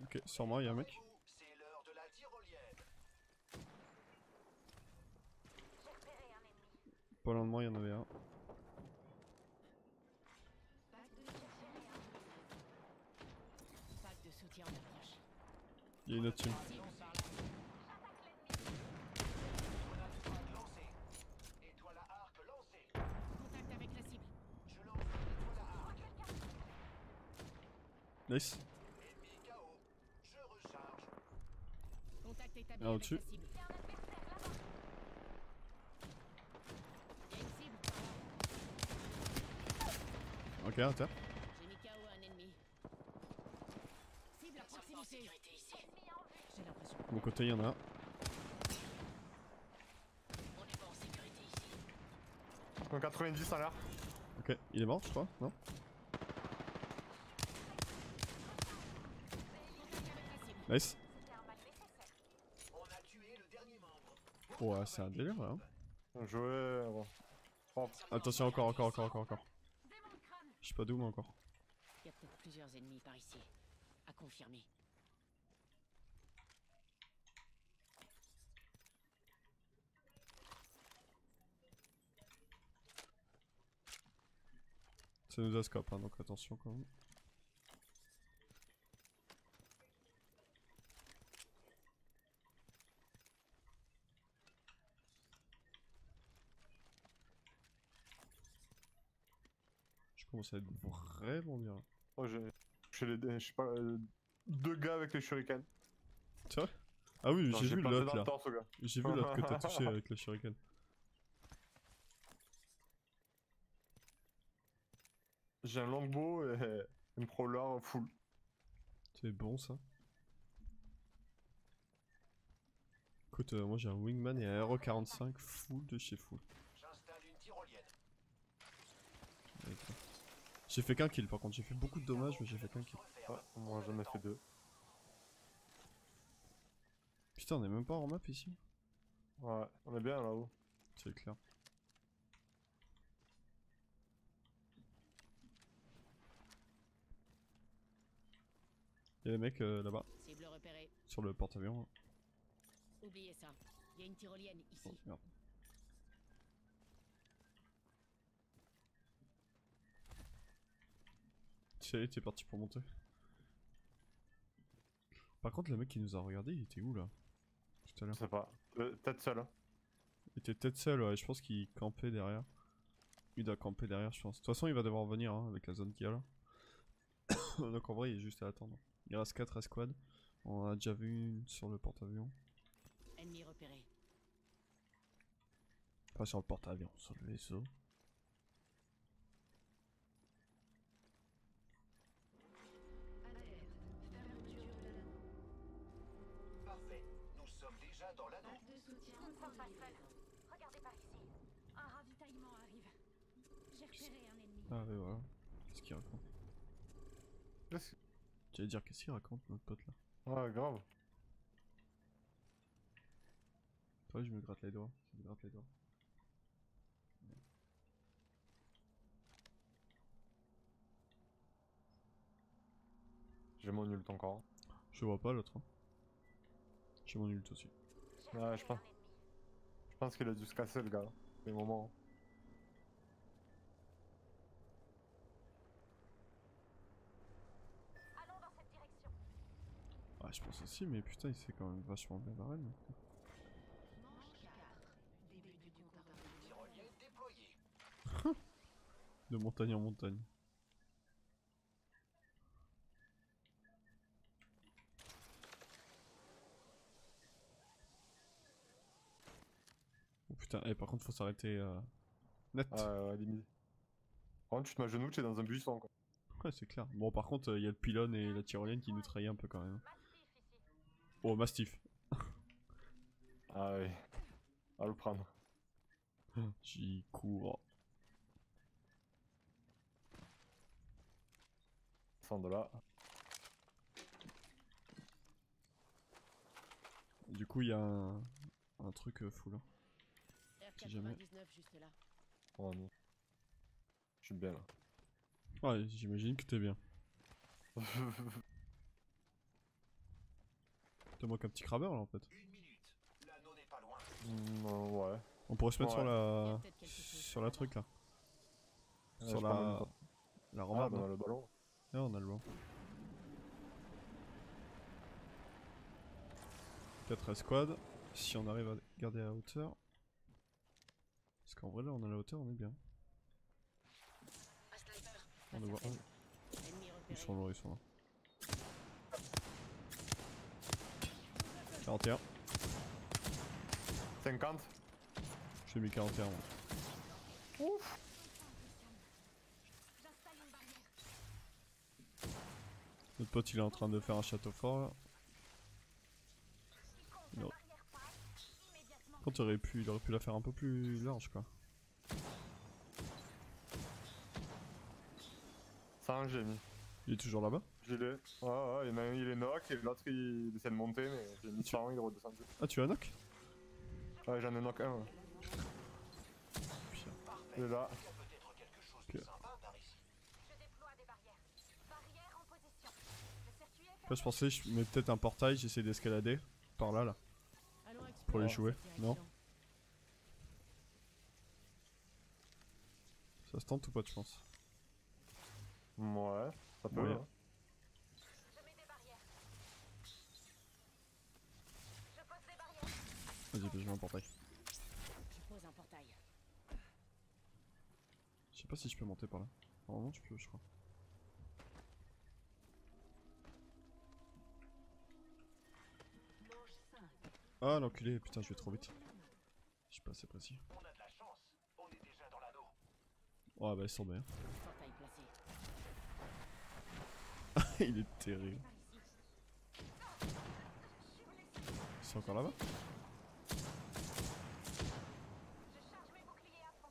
Ok, sur moi, il y a un mec.
C'est l'heure de la tyrolienne.
J'ai repéré un ennemi.
Pas loin de moi, il y en avait un. Il y a une autre team.
Cible par là.
Lancée. Étoile à arc lancée.
Contact avec la cible.
Je lance une étoile à arc.
Nice.
Ennemi KO. Je recharge.
Contact établi
Ah,
avec
au-dessus.
la cible.
Il y a un adversaire là-bas.
Il y a une cible par J'ai mis KO un ennemi. Cible à proximité. J'ai l'impression.
Mon côté, il y en a un.
On est pas en sécurité ici.
Donc 90 à l'air.
Ok, il est mort, je crois, non? Nice. Ouais, c'est un délire là. hein.
Joué. Bon. Propre.
Attention, encore, encore, encore, encore, encore.
Démon de crâne.
Je sais pas encore.
Il y a peut-être plusieurs ennemis par ici. À confirmer.
Ça nous a scope, hein, donc attention quand même. Commence à être vraiment bien.
Oh, j'ai touché les je sais pas, euh, deux gars avec les shurikens.
C'est vrai? Ah oui, j'ai vu l'autre là. J'ai vu l'autre que t'as touché <laughs> avec le shuriken.
J'ai un longbow et une prowler full.
C'est bon ça. Écoute, euh, moi j'ai un wingman et un RE45 full de chez full.
J'installe une tyrolienne.
D'accord. J'ai fait qu'un kill par contre, j'ai fait beaucoup de dommages mais j'ai fait qu'un kill.
Ouais, moi j'en ai fait deux.
Putain, on est même pas en map ici
Ouais, on est bien là-haut.
C'est clair. Y'a des mecs euh, là-bas, sur le porte-avions.
Oubliez ça. Il y a une tyrolienne ici.
Oh merde. Tiens, t'es parti pour monter. Par contre, le mec qui nous a regardé, il était où là? Tout à
Je
l'heure.
sais pas. Euh, Peut-être seul. hein.
Il était peut-être seul, ouais, je pense qu'il campait derrière. Il doit camper derrière, je pense. De toute façon, il va devoir venir hein, avec la zone qu'il y a là. <coughs> Donc en vrai, il est juste à attendre. Il reste 4 escouades. On en a déjà vu une sur le porte-avions.
Ennemi repéré.
Pas sur le porte-avions, sur le vaisseau. Ah ouais, voilà. Qu'est-ce qu'il raconte
Qu'est-ce-
Tu vas dire qu'est-ce qu'il raconte, notre pote là
Ouais, grave.
Toi, je me gratte les doigts. Je me gratte les doigts.
J'ai mon ult encore.
Je vois pas l'autre. hein. J'ai mon ult aussi.
Ouais, je pense. Je pense qu'il a dû se casser le gars. Des moments.
Allons dans cette direction.
Je pense aussi, mais putain, il s'est quand même vachement bien barré. De montagne en montagne. Oh putain, eh, par contre, faut s'arrêter euh, net.
Ouais, ouais, limite. Par contre, tu te mets à genoux, tu es dans un buisson quoi.
Ouais, c'est clair. Bon, par contre, il y a le pylône et la tyrolienne qui nous trahit un peu quand même. Oh, Mastiff.
Ah oui. À le prendre.
J'y cours.
Sans de là.
Du coup, il y a un, un truc euh, fou là. Si jamais.
R99 juste là.
Oh non. Je suis bien là.
Ouais, j'imagine que t'es bien. <laughs> T'as moins qu'un petit crabbeur là en fait.
Une minute. L'anneau n'est pas loin.
Mm, euh, ouais.
On pourrait se mettre sur
Ouais.
La
a
sur la truc là.
Ouais,
sur la la
Ah,
rambarde.
bah,
là.
le ballon.
Ouais, on a le vent. 4 escouades. Si on arrive à garder la hauteur. Parce qu'en vrai là on a la hauteur, on est bien.
Un sniper.
On. Ah,
Ennemi
Ils sont là, ils sont là. 41.
50
J'ai mis 41 moi.
J'installe une barrière.
Notre pote il est en train de faire un château fort là. Non. Quand il aurait pu, il aurait pu la faire un peu plus large quoi.
100 j'ai mis.
Il est toujours là-bas?
Je l'ai. Ouais, ouais, il y en a un, il est knock et l'autre il essaie de monter, mais j'ai mis 100, il est redescendu.
Ah tu as knock?
Ouais, j'en ai knock un. ouais.
Putain.
Il est là.
Il y a peut-être quelque chose
Ok.
de sympa par ici.
Je
Là pensais je mets peut-être un portail, j'essaie d'escalader. Par là là. Pour les jouer, non? Ça se tente ou pas tu penses?
Ouais, ça peut.
Ouais.
hein.
Je mets des barrières. Je pose des barrières.
Vas-y, je un portail.
Je pose un portail.
Je sais pas si je peux monter par là. Normalement tu peux je crois. Ah l'enculé, putain je vais trop vite. Je suis pas assez précis.
On.
Oh bah ils sont bien. Il est terrible. C'est encore là-bas
Je charge mes boucliers à fond.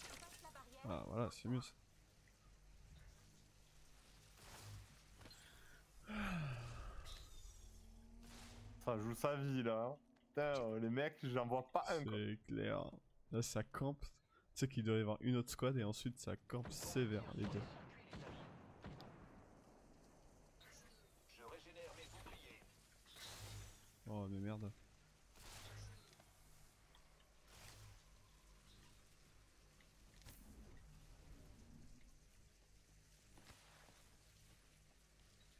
Je passe la barrière.
Ah voilà, c'est mieux ça.
Ça joue sa vie là. Putain, euh, les mecs, j'en vois pas un.
C'est clair. Là ça campe. Tu sais qu'il doit y avoir une autre squad et ensuite ça campe sévère les deux. Oh mais merde.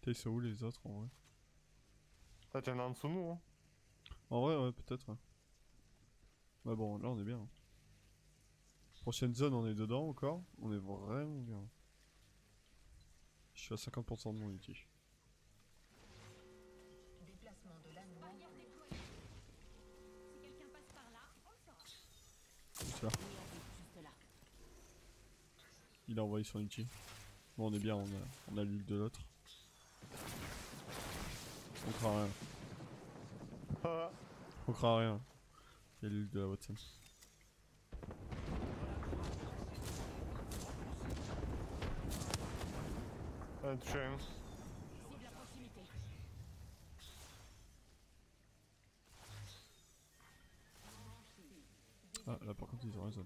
Putain, ils sont où les autres en vrai
Ça tient en dessous de nous. Hein.
En vrai, ouais, peut-être. Ouais. Ouais, bon, là on est bien. hein. Prochaine zone, on est dedans encore. On est vraiment bien. Je suis à 50% de mon outil.
Déplacement de l'anneau.
Barrière déployée. Si quelqu'un passe par là, on le saura.
C'est là.
Ennemi en vue, juste là.
Il a envoyé son outil. Bon, on est bien, on a, on a l'huile de l'autre. On craint rien.
Ah,
On craint rien. Il y a l'huile de la Watson.
touché.
à proximité.
Ah, là par contre, ils ont raison.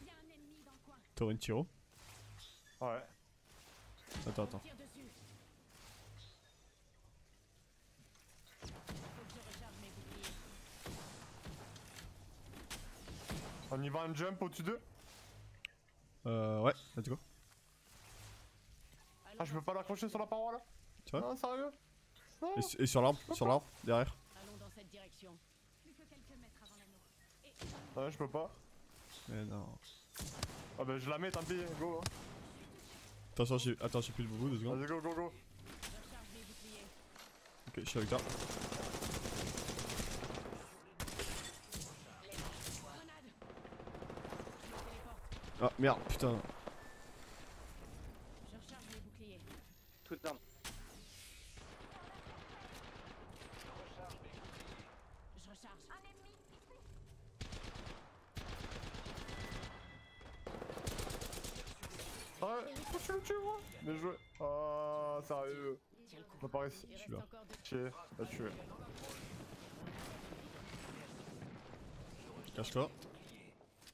Il y a un ennemi dans le coin.
T'aurais une tiro
Ouais.
Attends, attends.
Tire dessus. Faut que je recharge mes boucliers.
On y va en jump au-dessus d'eux
Euh, ouais, let's go.
Ah, je peux pas l'accrocher sur la paroi là
Tu vois
Non, sérieux Non
et, su- et sur l'arbre, sur l'arbre, derrière.
Allons dans cette direction.
Plus que quelques mètres avant l'anneau. Et
Ouais, je peux pas.
Mais non.
Ah bah je la mets, tant pis, go. hein.
Attention, j'ai attends, j'ai plus de boubou, deux secondes.
Vas-y, go, go, go.
Ok, je suis avec toi.
Grenade. Je me téléporte.
Ah merde, putain.
Je recharge mes boucliers.
Tout down.
Je recharge.
Un ennemi ici.
Ouais, tu le tues, moi. Bien joué. Ah, sérieux.
Tiens
pas réussi.
Il
suis
reste
là.
tué.
Cache-toi.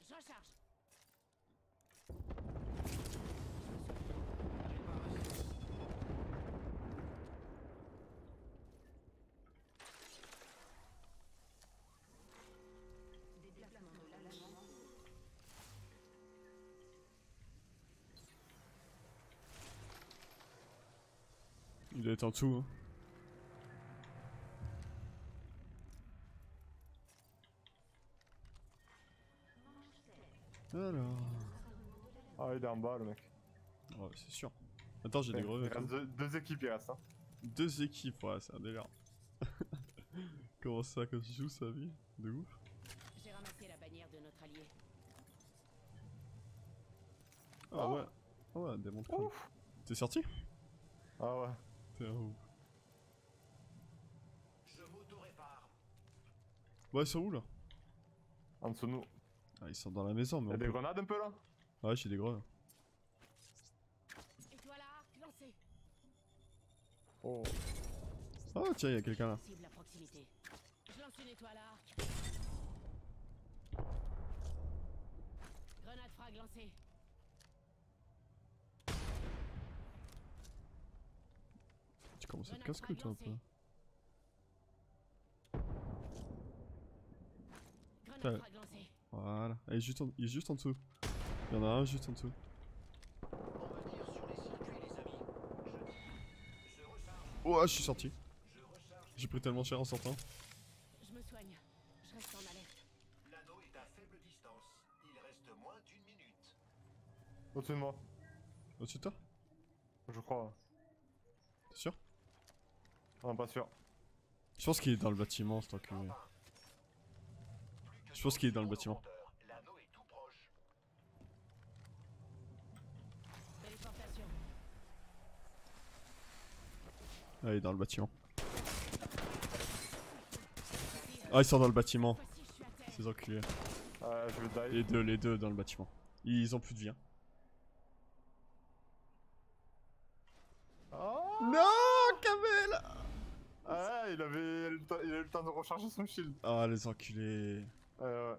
Je recharge.
Déplacement de l'anneau.
Il doit être en dessous. Hein. Alors.
Ah, il est en bas, le mec.
Oh, c'est sûr. Attends, j'ai des
reste deux, deux équipes, il reste. Hein.
Deux équipes, ouais, c'est un délire. <laughs> Comment ça, quand tu joues sa vie? De ouf.
J'ai ramassé la bannière de notre allié.
Ah
Oh.
ouais. Ah ouais, démon de crâne. T'es sorti?
Ah ouais.
T'es un ouf.
Je m'auto-répare.
Ouais, ils sont où là
En dessous de nous.
Ah, ils sont dans la maison, mais
Y'a des
peut...
grenades un peu là
Ouais, j'ai des gros. là.
Étoile à arc lancée.
Oh.
Ah, tiens, y'a quelqu'un là.
Cible à proximité. Je lance une étoile à arc. Grenade frag lancée.
Tu commences à te
Grenade
casse
frag
toi un peu.
Grenade.
Voilà. Il est juste en, il est juste en dessous. Il y en a un juste en dessous.
On me tire sur les circuits, les amis. Je dis. Je recharge.
Oh, je suis sorti. J'ai pris tellement cher en sortant.
Je me soigne. Je reste en alerte.
L'anneau est à faible distance. Il reste moins d'une minute.
Au-dessus de moi.
Au-dessus de toi?
Je crois.
T'es sûr?
Non, pas sûr.
Je pense qu'il est dans le bâtiment,
que
Je pense qu'il est dans le
100
bâtiment. Ah, il est dans le bâtiment. Ah, ils sont dans le bâtiment. Ces enculés.
Ah, je die.
Les deux, les deux dans le bâtiment. Ils ont plus de vie. Hein.
Ah,
Non, Kamel
ah il avait le temps, il a eu le temps de recharger son shield.
Ah, les enculés.
Ouais, ouais.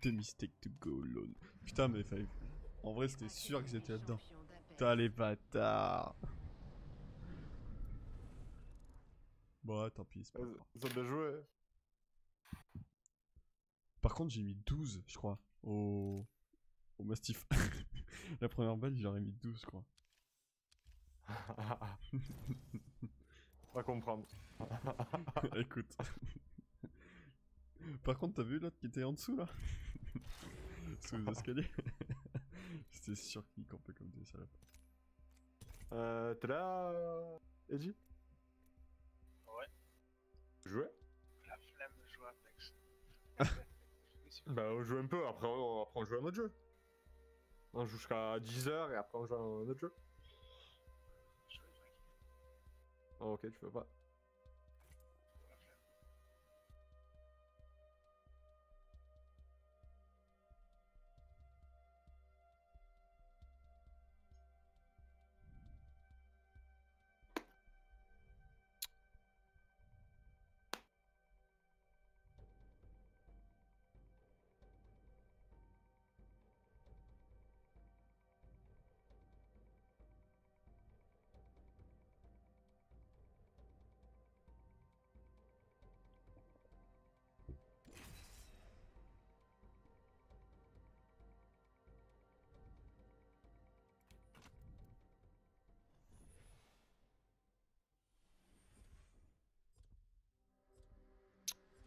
The mistake to go alone. Putain, mais fallait... En vrai, c'était sûr qu'ils étaient là-dedans. Putain, les bâtards. Bon, ouais, tant pis, c'est pas grave.
ils ont bien joué.
Par contre, j'ai mis 12, je crois, au, au Mastiff. <laughs> La première balle, j'aurais mis 12, je crois. <laughs>
Va comprendre. <laughs>
Écoute. Par contre, t'as vu l'autre qui était en dessous là? <laughs> Sous les escaliers? J'étais sûr qu'il campait comme des salopes.
Euh, t'es là, euh, Edgy
Ouais.
Jouer?
La flemme de jouer à Apex.
Bah, on joue un peu, après on, après on joue à un autre jeu. On joue jusqu'à 10h et après on joue à un autre jeu. Oh, ok, tu peux pas.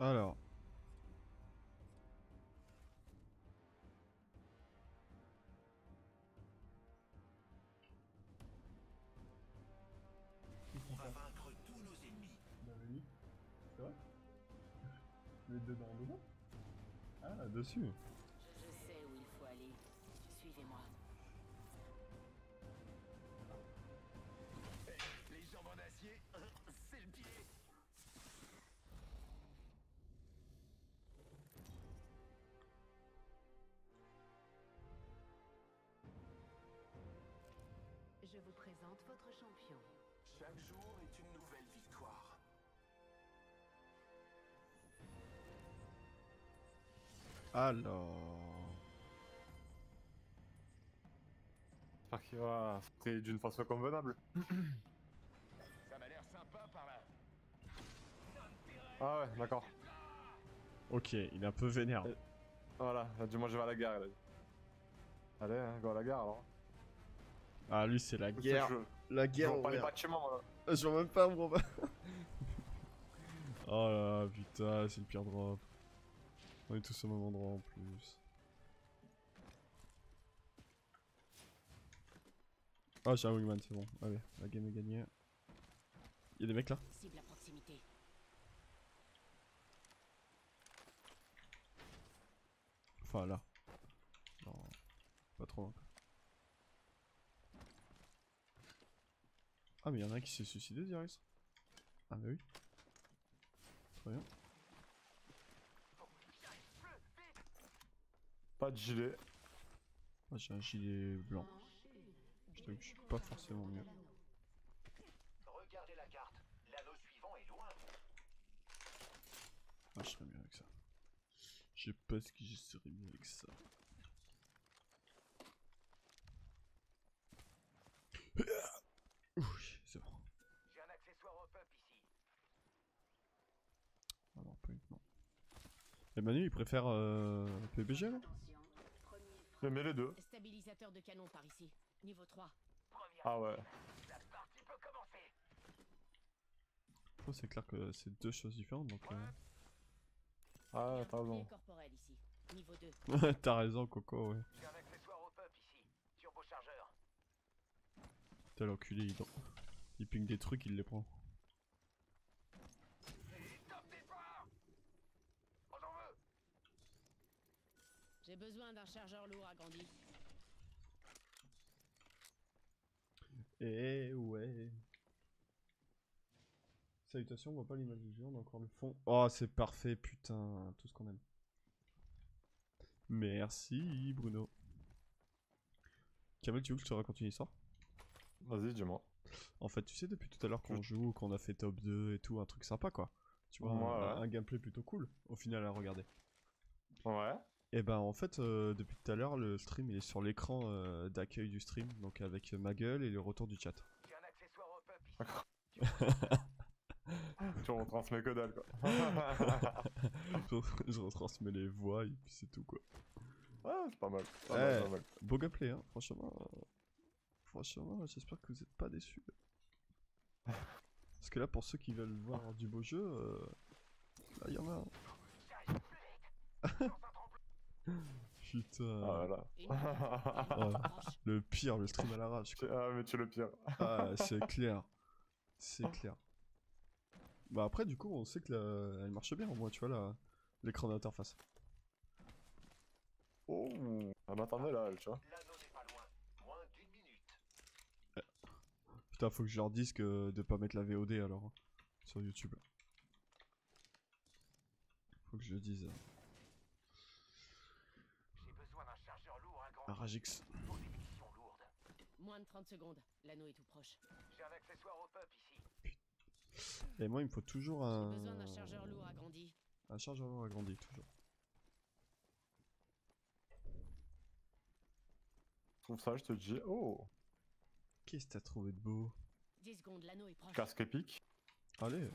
Alors.
On va vaincre tous nos ennemis.
C'est vrai <laughs> Les deux dans dedans Ah, dessus
Je sais où il faut aller. Suivez-moi.
Chaque jour est une nouvelle victoire.
Alors.
J'espère qu'il va sauter d'une façon convenable.
Ça m'a l'air sympa par là.
Ah ouais, d'accord.
Ok, il est un peu vénère.
Euh, Voilà, il a dit moi je vais à la gare, dit. Allez, hein, go à la gare alors.
Ah, lui, c'est la
C'est
guerre. La guerre,
pas les
ouais.
bâtiments là.
Je vois même pas, mon Oh là là, putain, c'est le pire drop. On est tous au même endroit en plus. Ah, j'ai un wingman, c'est bon. Allez, la game est gagnée. Y'a des mecs là
Cible à proximité.
Enfin là. Non, pas trop loin. Ah, mais y'en a un qui s'est suicidé, direct. Ah, bah oui. Très bien.
Pas de gilet.
Moi j'ai un gilet blanc. Je t'avoue que je suis pas forcément mieux.
Regardez la carte. L'anneau suivant est loin.
Ah, je serais mieux avec ça. Je sais pas ce que je serais mieux avec ça. Oui, c'est bon.
J'ai un accessoire au up ici.
Ah non, point non. Et Manu, il préfère euh, PBG là
Mais mets les deux.
Stabilisateur de canon par ici. Niveau 3.
Première.
Ah ouais.
La partie peut commencer.
Je pense que c'est clair que c'est deux choses différentes donc.
Ah, t'as raison.
corporel ici. Niveau 2.
euh, <laughs> T'as raison, Coco, ouais.
J'ai un accessoire au up ici. Turbochargeur.
T'as l'enculé, il, il ping des trucs, il les prend.
Top départ. On en veut.
J'ai besoin d'un chargeur lourd agrandi.
Eh ouais. Salutations, on voit pas l'image du jeu, on a encore le fond. Oh, c'est parfait, putain, tout ce qu'on aime. Merci Bruno. Kamel, tu veux que je te raconte une histoire?
Vas-y, dis-moi.
En fait, tu sais, depuis tout à l'heure qu'on joue, qu'on a fait top 2 et tout, un truc sympa quoi. Tu vois,
Ouais,
un,
ouais.
un gameplay plutôt cool au final à regarder.
Ouais.
Et ben en fait, euh, depuis tout à l'heure, le stream il est sur l'écran euh, d'accueil du stream, donc avec ma gueule et le retour du chat. <laughs>
Tu retransmets que dalle quoi. <laughs>
je, retransmets les voix et puis c'est tout quoi.
ah, c'est pas mal. Pas
Ouais.
mal, pas mal.
Beau gameplay, hein, franchement. euh, franchement, j'espère que vous êtes pas déçus. Parce que là, pour ceux qui veulent voir du beau jeu, euh, là, il y en a. hein. <laughs> <laughs> Putain.
Ah.
Le pire, le stream à l'arrache. quoi.
Ah, mais tu es le pire.
Ah, c'est clair. C'est clair. Bah après, du coup, on sait que la- elle marche bien, au moins, tu vois, la- l'écran d'interface.
Oh, elle m'attendait là, elle, tu vois.
L'anneau n'est pas loin. Moins d'une minute.
Putain, faut que je leur dise que de pas mettre la VOD alors hein, sur YouTube. Faut que je le dise
besoin d'un chargeur lourd à grand
Un Ragix.
Moins de 30 secondes. L'anneau est tout proche.
J'ai un accessoire au pub ici.
Et moi, il me faut toujours
J'ai
un.
besoin d'un chargeur lourd agrandi.
Un chargeur lourd agrandi, toujours.
Je trouve ça, je te dis. Oh,
Qu'est-ce que t'as trouvé de beau?
10 secondes, l'anneau est proche.
casque épique.
Allez,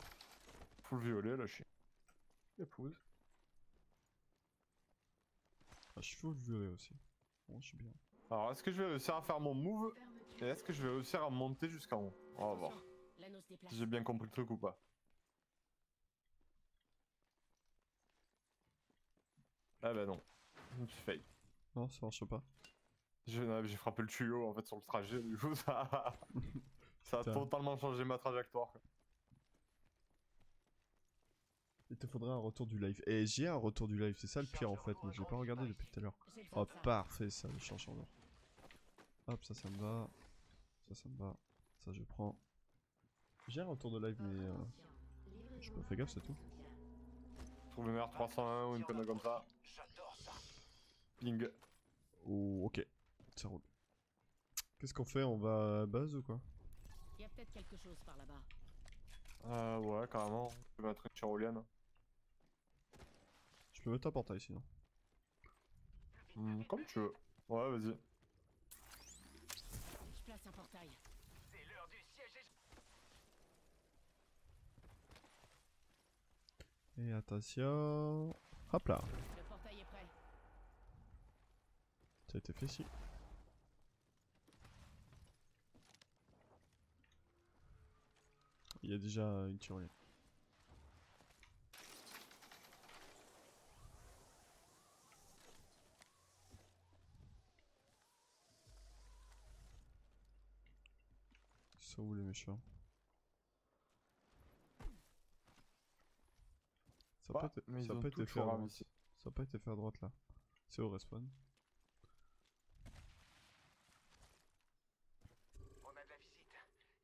Full violet, là, je suis. Épouse.
ah, je suis full violet aussi. Bon, je suis bien.
Alors, est-ce que je vais réussir à faire mon move Et est-ce que je vais réussir à monter jusqu'en haut On va voir. Si j'ai bien compris le truc ou pas. Ah bah non. Tu fail.
Non, ça marche pas.
J'ai frappé le tuyau en fait sur le trajet, du coup ça, <laughs> ça a totalement changé ma trajectoire.
Il te faudrait un retour du live. Et j'ai un retour du live, c'est ça le pire en fait, mais j'ai pas regardé depuis tout à l'heure. Oh,
de ça.
parfait ça, le changement. Hop, ça, ça me va. Ça, ça me va. Ça, je prends. J'ai un retour de live, mais. Euh... Je me fais gaffe, c'est tout.
Trouve une R301 ou une connerie comme ça.
J'adore ça.
Ping.
Oh, ok. Ça roule. Qu'est-ce qu'on fait? On va à base ou quoi?
Il y a peut-être quelque chose par là-bas.
Euh, ouais, carrément. Je vais mettre une tyrolienne.
Je peux mettre un portail sinon.
Hmm, comme tu veux. Ouais, vas-y.
Je place un portail.
C'est l'heure du siège et
Et attention. Hop là.
Le portail est prêt.
Ça a été fait si. Il y a déjà une tyrolienne. Sont où les méchants Ça a
Ouais,
pas été,
mais
ça fait à droite.
ici.
Ça a pas été fait à droite là. C'est au respawn.
On a de la visite.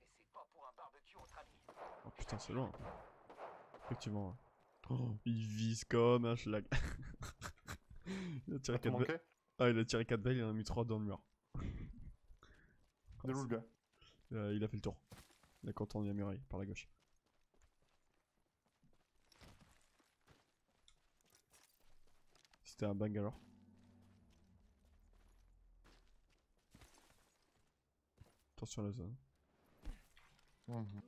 Et c'est pas pour un barbecue entre amis.
Oh putain, c'est loin. Effectivement. ouais. Oh, il vise comme un schlag. <laughs> il a tiré
Ça te
4 balles. Ah, il a tiré 4 balles, il en a mis 3 dans le mur.
Il est où le gars
Euh, il a fait le tour. Il a contourné la muraille par la gauche. C'était un bangalore. Attention à la zone.
Mhm.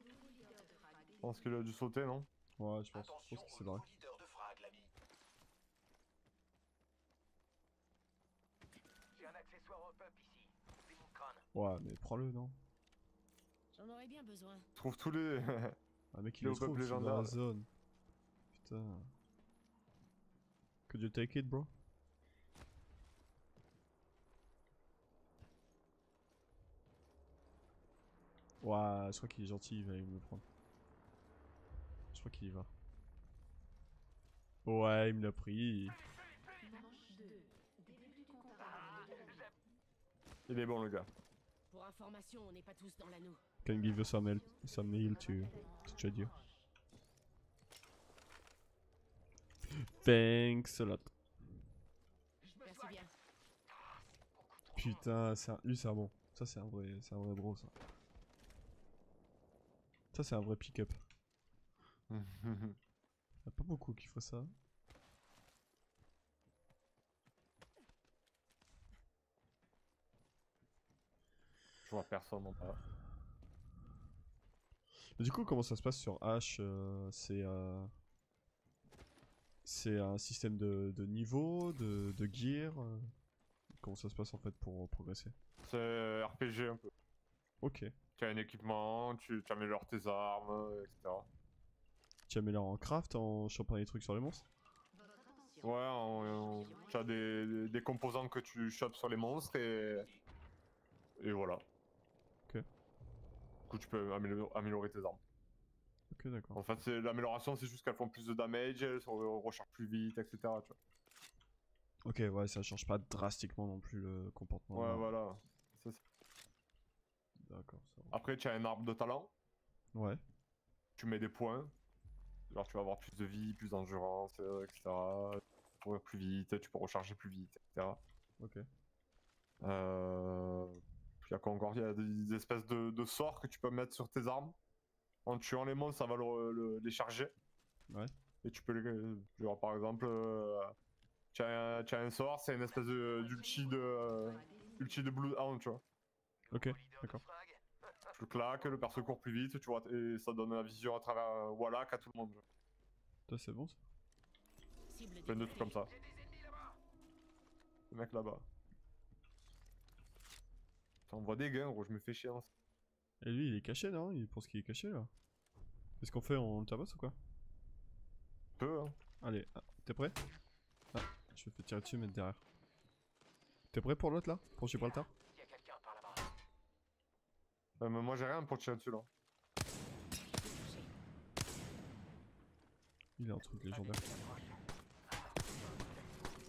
Je pense qu'il a dû sauter, non?
Ouais, je pense, je pense que c'est vrai.
J'ai un accessoire au pub ici.
Ouais, mais prends-le, non?
J'en aurais bien besoin.
Trouve tous les. <laughs>
Un mec, il
Le
est trop dans la zone. Putain. Could you take it, bro Ouais, je crois qu'il est gentil, il va me le prendre. Je crois qu'il y va. Ouais, il me l'a pris.
Il est bon, le gars.
Information, on n'est pas tous dans l'anneau.
Can give you some some heal to, to trade you. Thanks a lot.
Merci bien.
Putain, c'est un... lui c'est un bon. Ça c'est un vrai, c'est un vrai bro ça. Ça c'est un vrai pick-up. <laughs> Pas beaucoup qui feraient ça.
Je vois personne en bas.
Du coup, comment ça se passe sur H euh, C'est euh, c'est un système de, de niveau, de, de gear. euh, Comment ça se passe en fait pour progresser?
C'est RPG un peu.
Ok.
Tu as un équipement, tu, tu améliores tes armes, etc.
Tu améliores en craft, en chopant des trucs sur les monstres?
Ouais, tu as des, des- des composants que tu chopes sur les monstres et. Et voilà. Coup, tu peux améliorer, tes armes.
Ok, d'accord.
En fait, c'est- l'amélioration, c'est juste qu'elles font plus de damage, elles rechargent plus vite, etc. Tu vois.
Ok, ouais, ça change pas drastiquement non plus le comportement.
Ouais, voilà.
D'accord, ça.
Après, tu as un arbre de talent,
Ouais.
tu mets des points. Genre, tu vas avoir plus de vie, plus d'endurance, etc. Tu peux courir plus vite, tu peux recharger plus vite, etc.
Ok.
Euh... Il y a quoi encore Il y a des, espèces de, de sorts que tu peux mettre sur tes armes. En tuant les monstres, ça va le- le- les charger.
Ouais.
Et tu peux les. Genre, par exemple, euh, tu as, un- tu as un sort, c'est une espèce d'ulti de. euh, ulti de Bloodhound, tu vois.
Ok, d'accord.
Tu le claques, le perso court plus vite, tu vois, et ça donne la vision à travers euh, Wallach à tout le monde.
Toi, c'est bon ça
Plein de trucs comme ça. Le mec là-bas. Voit des gains, gros, je me fais chier. hein.
Et lui, il est caché, non? Il pense qu'il est caché là Qu'est-ce qu'on fait On le tabasse ou quoi?
Peu, hein.
Allez, ah, t'es prêt? Ah, je me fais tirer dessus, mettre derrière. T'es prêt pour l'autre là? Pour Gibraltar.
Euh, mais moi j'ai rien pour tirer dessus là.
Il a un truc légendaire.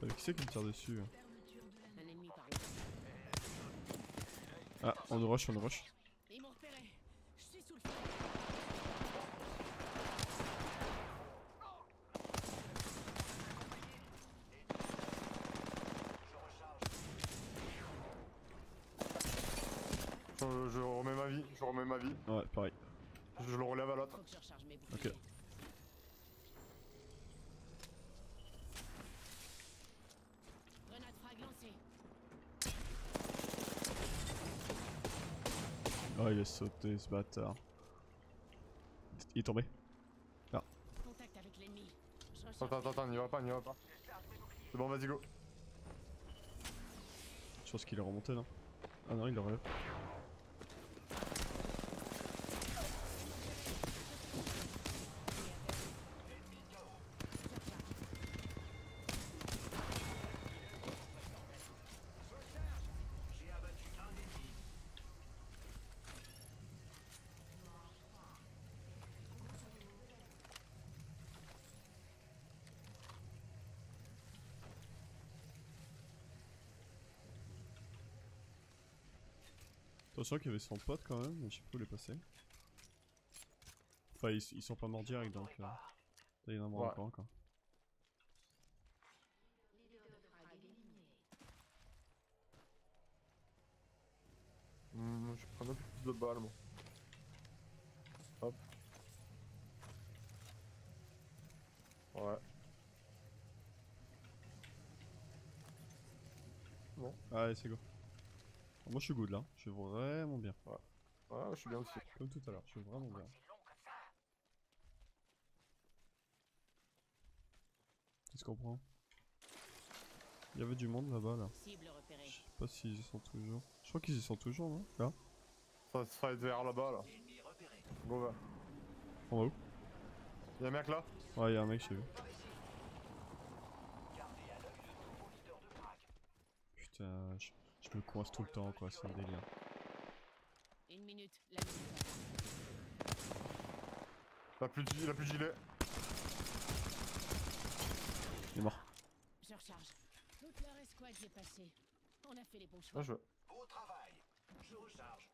Avec qui c'est qui me tire dessus hein
Un ennemi par là.
Ah, on nous rush, on nous rush.
Ils m'ont repéré. Je suis sous le feu.
Je, je remets ma vie, je remets ma vie.
Ouais, pareil.
Je le relève à l'autre.
Ok.
Grenade frag lancée.
Oh, il est sauté ce bâtard. Il est tombé.
Contact avec l'ennemi. Je recharge
Attends, attends, attends, n'y va pas, n'y va pas. C'est bon, vas-y, go.
Je pense qu'il est remonté, non? Ah non, il le relève. Attention qu'il y avait son pote quand même, mais je sais pas où il est passé. Enfin, ils, ils sont pas morts direct donc. Euh, il y en a
Ouais.
encore encore.
Hmm, je prends un peu plus de balles, moi. Hop. Ouais.
Allez, c'est go. Moi je suis good là, je suis vraiment bien.
Ouais, je suis bien aussi.
Comme tout à l'heure, je suis vraiment bien. Qu'est-ce qu'on prend? Il y avait du monde là-bas là. Je sais pas s'ils y sont toujours. Je crois qu'ils y sont toujours, non? Là?
Ça se fight vers là-bas, là. Go, va.
En haut
Y'a un mec là?
Ouais, y'a un mec, j'ai vu. Putain, je, je me coince tout le temps quoi, c'est un délire.
Une minute. La minute.
Il a plus de, il a plus de gilet.
Il est mort.
Je recharge. Toute leur escouade y est passée. On a fait les bons choix.
Ah, je...
Beau travail. Je recharge.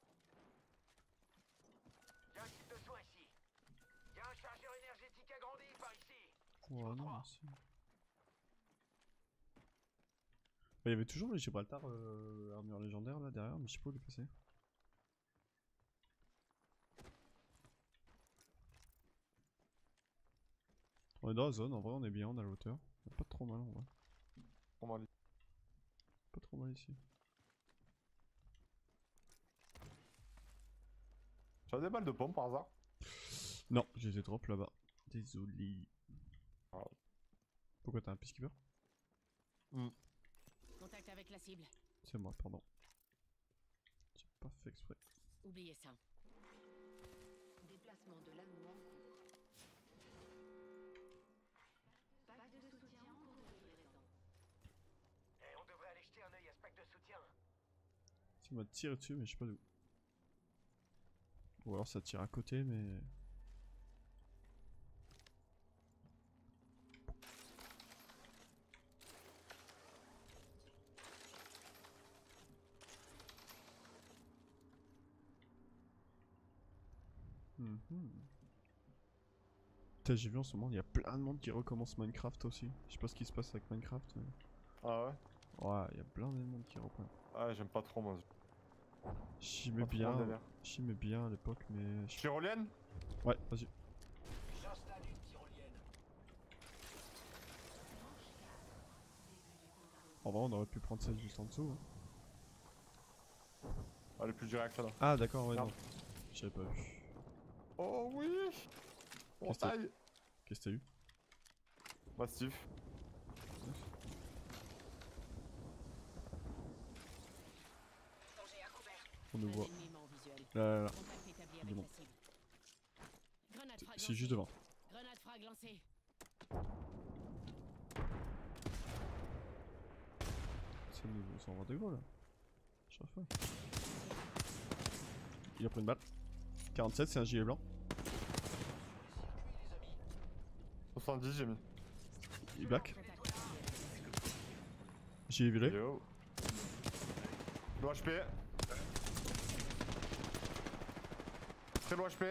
Y'a un kit de soin ici. Y'a un chargeur énergétique agrandi par ici.
Oh non, merci. Il y avait toujours les Gibraltar euh, armure légendaire là derrière, mais je sais pas où il est passé. On est dans la zone, en vrai on est bien, on a la hauteur. On est pas trop mal en vrai.
Prends ma vie.
Pas trop mal ici.
Tu as des balles de pompe par hasard?
Non, j'ai les drop là-bas. Désolé.
Ah.
Pourquoi t'as un peacekeeper?
Contact avec la cible.
C'est moi, pardon. J'ai pas fait exprès.
Oubliez ça.
Déplacement de l'amour en cours. Pack de soutien en cours de livraison.
Eh, on devrait aller jeter un œil à ce pack de soutien.
Ça m'a tiré dessus, mais je sais pas d'où. Ou alors ça tire à côté, mais. Putain, j'ai vu en ce moment, il y a plein de monde qui recommence Minecraft aussi. Je sais pas ce qui se passe avec Minecraft. mais-
Ah ouais
Ouais, il y a plein de monde qui reprend.
Ah, j'aime pas trop moi.
J'aimais bien, j'aimais bien à l'époque, mais.
Tyrolienne
Ouais, vas-y.
J'installe une tyrolienne.
En vrai, on aurait pu prendre celle juste en dessous. hein.
Ah, le plus direct là.
Ah, d'accord, ouais, non. J'avais pas vu.
Oh oui
Qu'est-ce que
Montagne
Qu'est-ce que t'as eu
couvert.
On nous voit. Là, là, là. C'est bon. C'est juste devant.
Grenade frag lancée.
Ça nous ça envoie des gros là. Je refais. Il a pris une balle. 47, c'est un gilet blanc.
70 j'ai mis.
Il back. Gilet violet.
Yo. Low HP. Très low HP.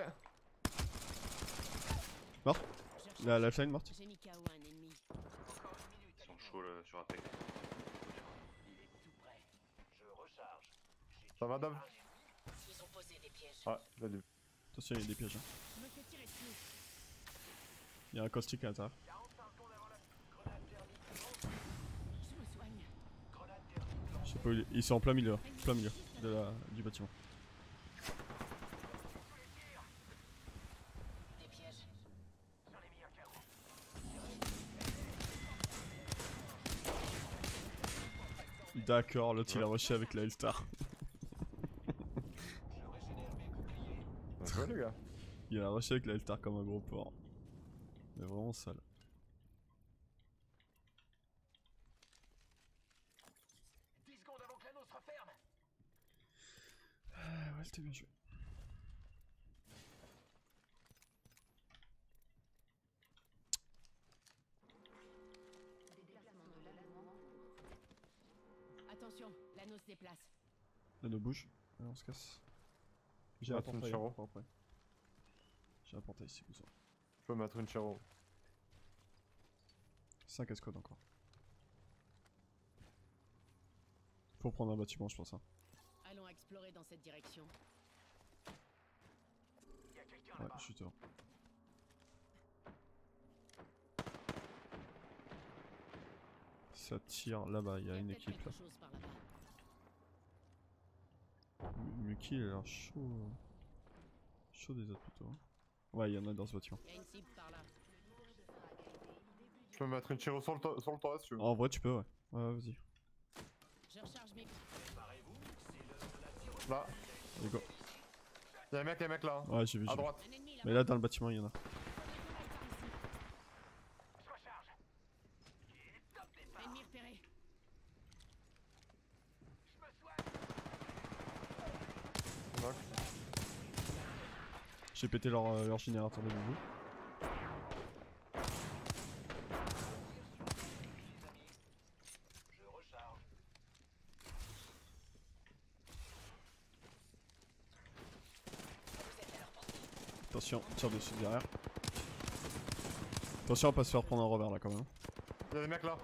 Mort.
Recharge.
La lifeline morte.
J'ai mis KO un ennemi.
Encore une minute.
Ils sont chauds là, sur la tech.
Il est tout prêt. Je recharge. J'ai
Ça va,
ennemi.
Ils ont posé des pièges.
Attention, il y a des pièges. hein.
Je me fais tirer dessus.
Il y a un caustique à l'intérieur.
45 secondes avant la grenade thermique.
Je
sais pas où il est. Ils sont en plein milieu. là. Plein milieu de la... du bâtiment. D'accord, l'autre il a rushé avec la L-Star.
Bien joué les gars.
Il a rushé avec la L-Star comme un gros porc. Mais vraiment sale.
10 secondes avant que l'anneau se referme.
Ah ouais, c'était bien joué.
Attention, l'anneau se déplace.
L'anneau bouge. Allez, on se casse. J'ai un portail
Chiro.
pour après. J'ai un portail ici, besoin.
Peux mettre une chiro.
5 escouades encore. Faut prendre un bâtiment, je pense. Hein.
Allons explorer dans cette direction.
Y a quelqu'un
Ouais, je suis devant. Ça tire là-bas, il y a
Il y a
une équipe là. Muki il a l'air chaud. Chaud des autres plutôt. hein. Ouais, il y en a dans ce bâtiment.
Il y a une cible par là.
Je peux mettre une chiro sur le, sur le toit si tu veux.
En vrai, tu peux, ouais. Ouais, vas-y.
Je recharge mes.
Là.
Allez, go.
Y'a un mec, y'a un mec là. hein.
Ouais, j'ai vu,
À
j'ai vu.
droite.
Mais là, dans le bâtiment, il y en a.
Je recharge. Il est top départ.
Ennemi repéré.
Je me soigne.
Knock.
Pété leur, euh, leur générateur de
recharge.
Attention, tire dessus derrière. Attention à pas se faire prendre un revers là quand même.
Y'a des mecs là.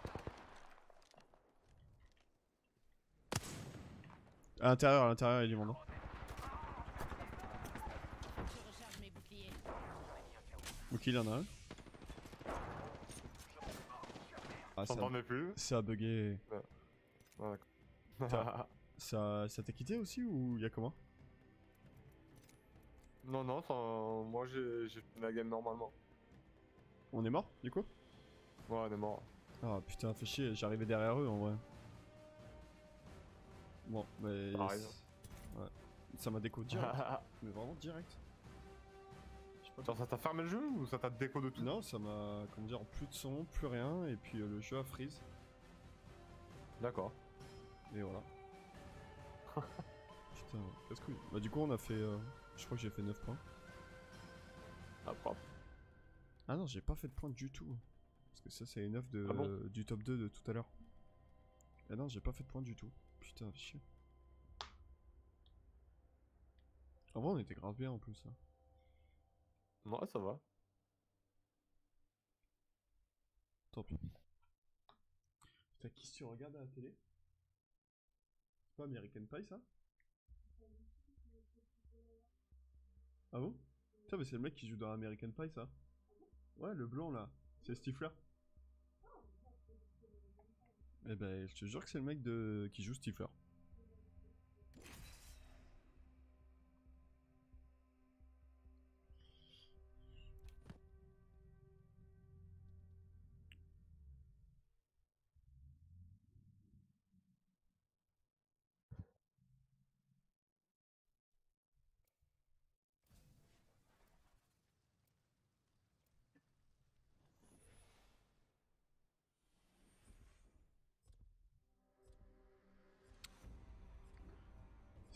À l'intérieur, à l'intérieur, il y a du monde. hein.
Je recharge mes boucliers.
Ok, il y en a un. Ah, ça,
J'entendais plus.
ça a bugué.
Ouais, d'accord. <laughs>
Ça, ça t'a quitté aussi ou y'a comment?
Non, non, ça, moi j'ai fini la game normalement.
On est mort du coup?
Ouais, on est mort.
Ah putain, fait chier, j'arrivais derrière eux en vrai. Bon, mais. Ouais. Ça m'a déco direct. <laughs> mais vraiment direct.
Genre ça t'a fermé le jeu ou ça t'a déco de tout
Non, ça m'a, comment dire, plus de son, plus rien, et puis euh, le jeu a freeze,
D'accord.
et voilà. <laughs> Putain, qu'est-ce que... Bah du coup on a fait, euh, je crois que j'ai fait 9 points.
Ah propre.
Ah non, j'ai pas fait de points du tout. Parce que ça c'est une 9 de,
Ah bon
du top 2 de tout à l'heure. Ah non, j'ai pas fait de points du tout. Putain, chier. En vrai on était grave bien en plus. hein.
Ouais, ça va.
Tant pis. Putain, qui tu regardes à la télé? C'est pas American Pie ça? Ah bon? Putain, mais c'est le mec qui joue dans American Pie ça Ouais, le blanc là, c'est Stifler. Eh ben, je te jure que c'est le mec de... qui joue Stifler.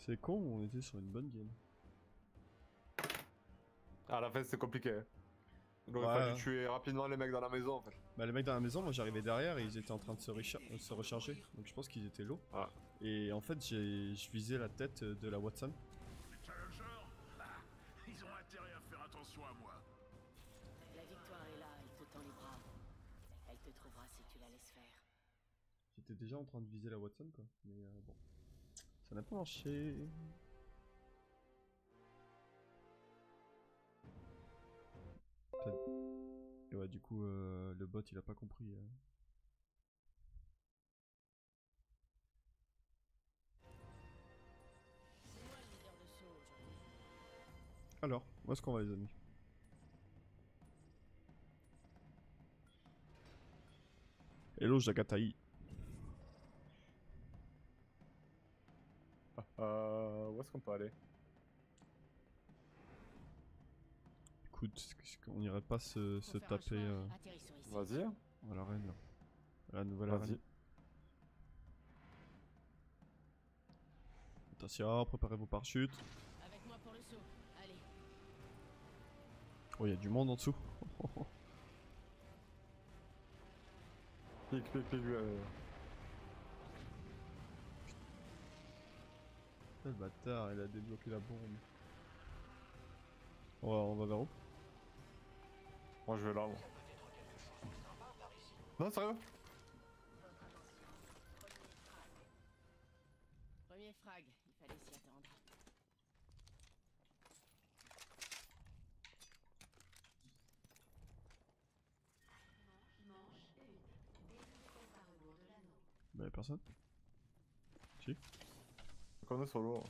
C'est con, on était sur une bonne game.
À la fin c'est compliqué. Il aurait
Ouais.
fallu tuer rapidement les mecs dans la maison en fait.
Bah les mecs dans la maison, moi j'arrivais derrière et ils étaient en train de se, euh, se recharger. Donc je pense qu'ils étaient low.
Ah.
Et en fait j'ai je visais la tête de la Watson.
Challenger Ah, Ils ont intérêt à faire attention à moi.
La victoire est là, elle te tend les bras. Elle te trouvera si tu la laisses faire.
J'étais déjà en train de viser la Watson quoi. Mais euh, bon. Ça n'a pas marché. Et ouais du coup euh, le bot il a pas compris. euh. Alors, où est-ce qu'on va les amis? Hello Jagatai.
Euh, où est-ce qu'on peut aller?
Écoute, qu'on irait pas se, taper euh.
Vas-y.
à l'arène là À La nouvelle arène. Attention, préparez vos parachutes.
Avec moi pour le saut. Allez,
Oh, il y a du monde en dessous.
Clic, clic, clic. euh.
Le bâtard, il a débloqué la bombe. Ouais, on va vers où?
Moi je vais là. Moi. Non, sérieux
premier frag. Il fallait s'y attendre.
Bah y'a personne?
On est solo.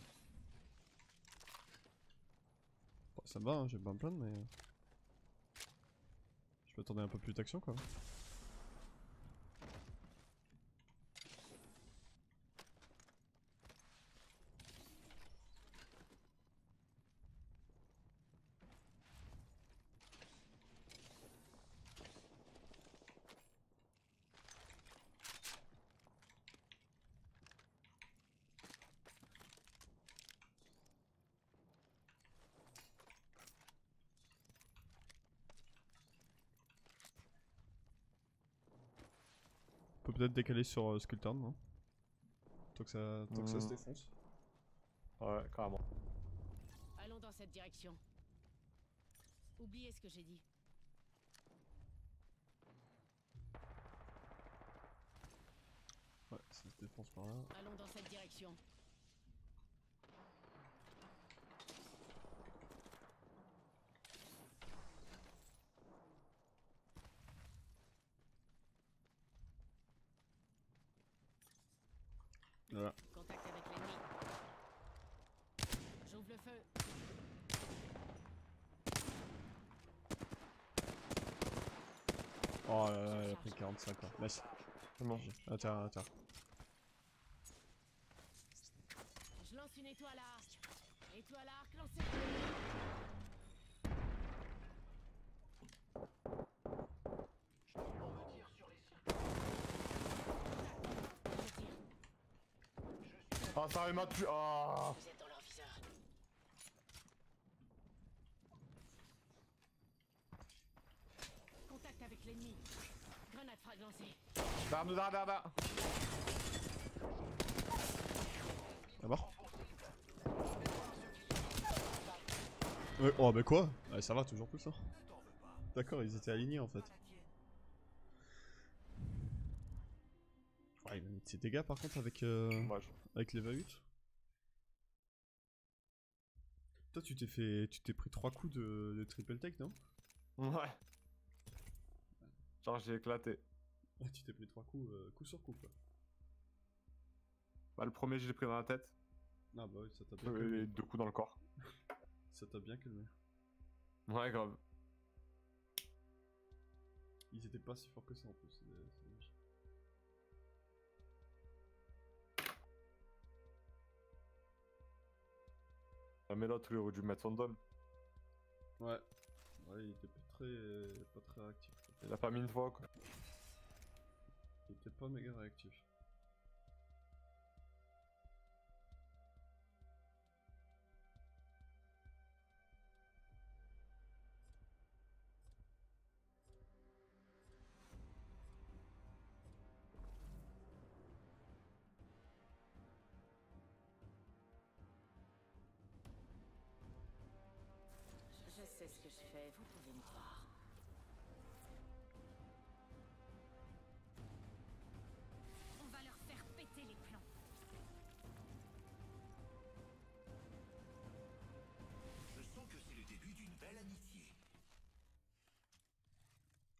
Bon, ça va, hein, j'ai pas me plaindre, mais... Je m'attendais un peu plus d'action quoi. Peut-être décaler sur euh, non? Tant que ça, tant que ça se
Hmm.
défonce.
Ouais, carrément.
Allons dans cette direction. Oubliez ce que j'ai dit.
Ouais, ça se défonce par là.
Allons dans cette direction.
Voilà.
Contact avec l'ennemi. J'ouvre le feu.
Oh là là, il a pris 45 quoi.
Bon.
Attends, attends.
Je lance une étoile à arc. Étoile à arc lancé.
On me tire sur les circuits.
Je.
Ah, ça m'a tué. Ah
Vous êtes dans leur viseur. Contact avec l'ennemi.
À mort Ouais, oh bah quoi Ouais, ça va, toujours plus ça. D'accord, ils étaient alignés en fait. Ouais, il a mis de ses dégâts par contre avec, euh, avec les 28. Toi, tu t'es fait. Tu t'es pris 3 coups de, de triple tech, non?
Ouais. Genre, j'ai éclaté.
Ouais, tu t'es pris 3 coups, euh, coup sur coup quoi.
Bah, le premier, je l'ai pris dans la tête.
Ah bah oui, ça t'a bien
Et
calmé.
deux coups dans le corps. <laughs>
Ça t'a bien calmé.
Ouais, grave.
Ils étaient pas si forts que ça en plus, c'est c'est dommage.
Ah, mais l'autre, il aurait dû mettre son don.
Ouais. Ouais, il était pas très, pas très quoi.
Il a pas mis une fois, quoi.
Il était pas méga réactif.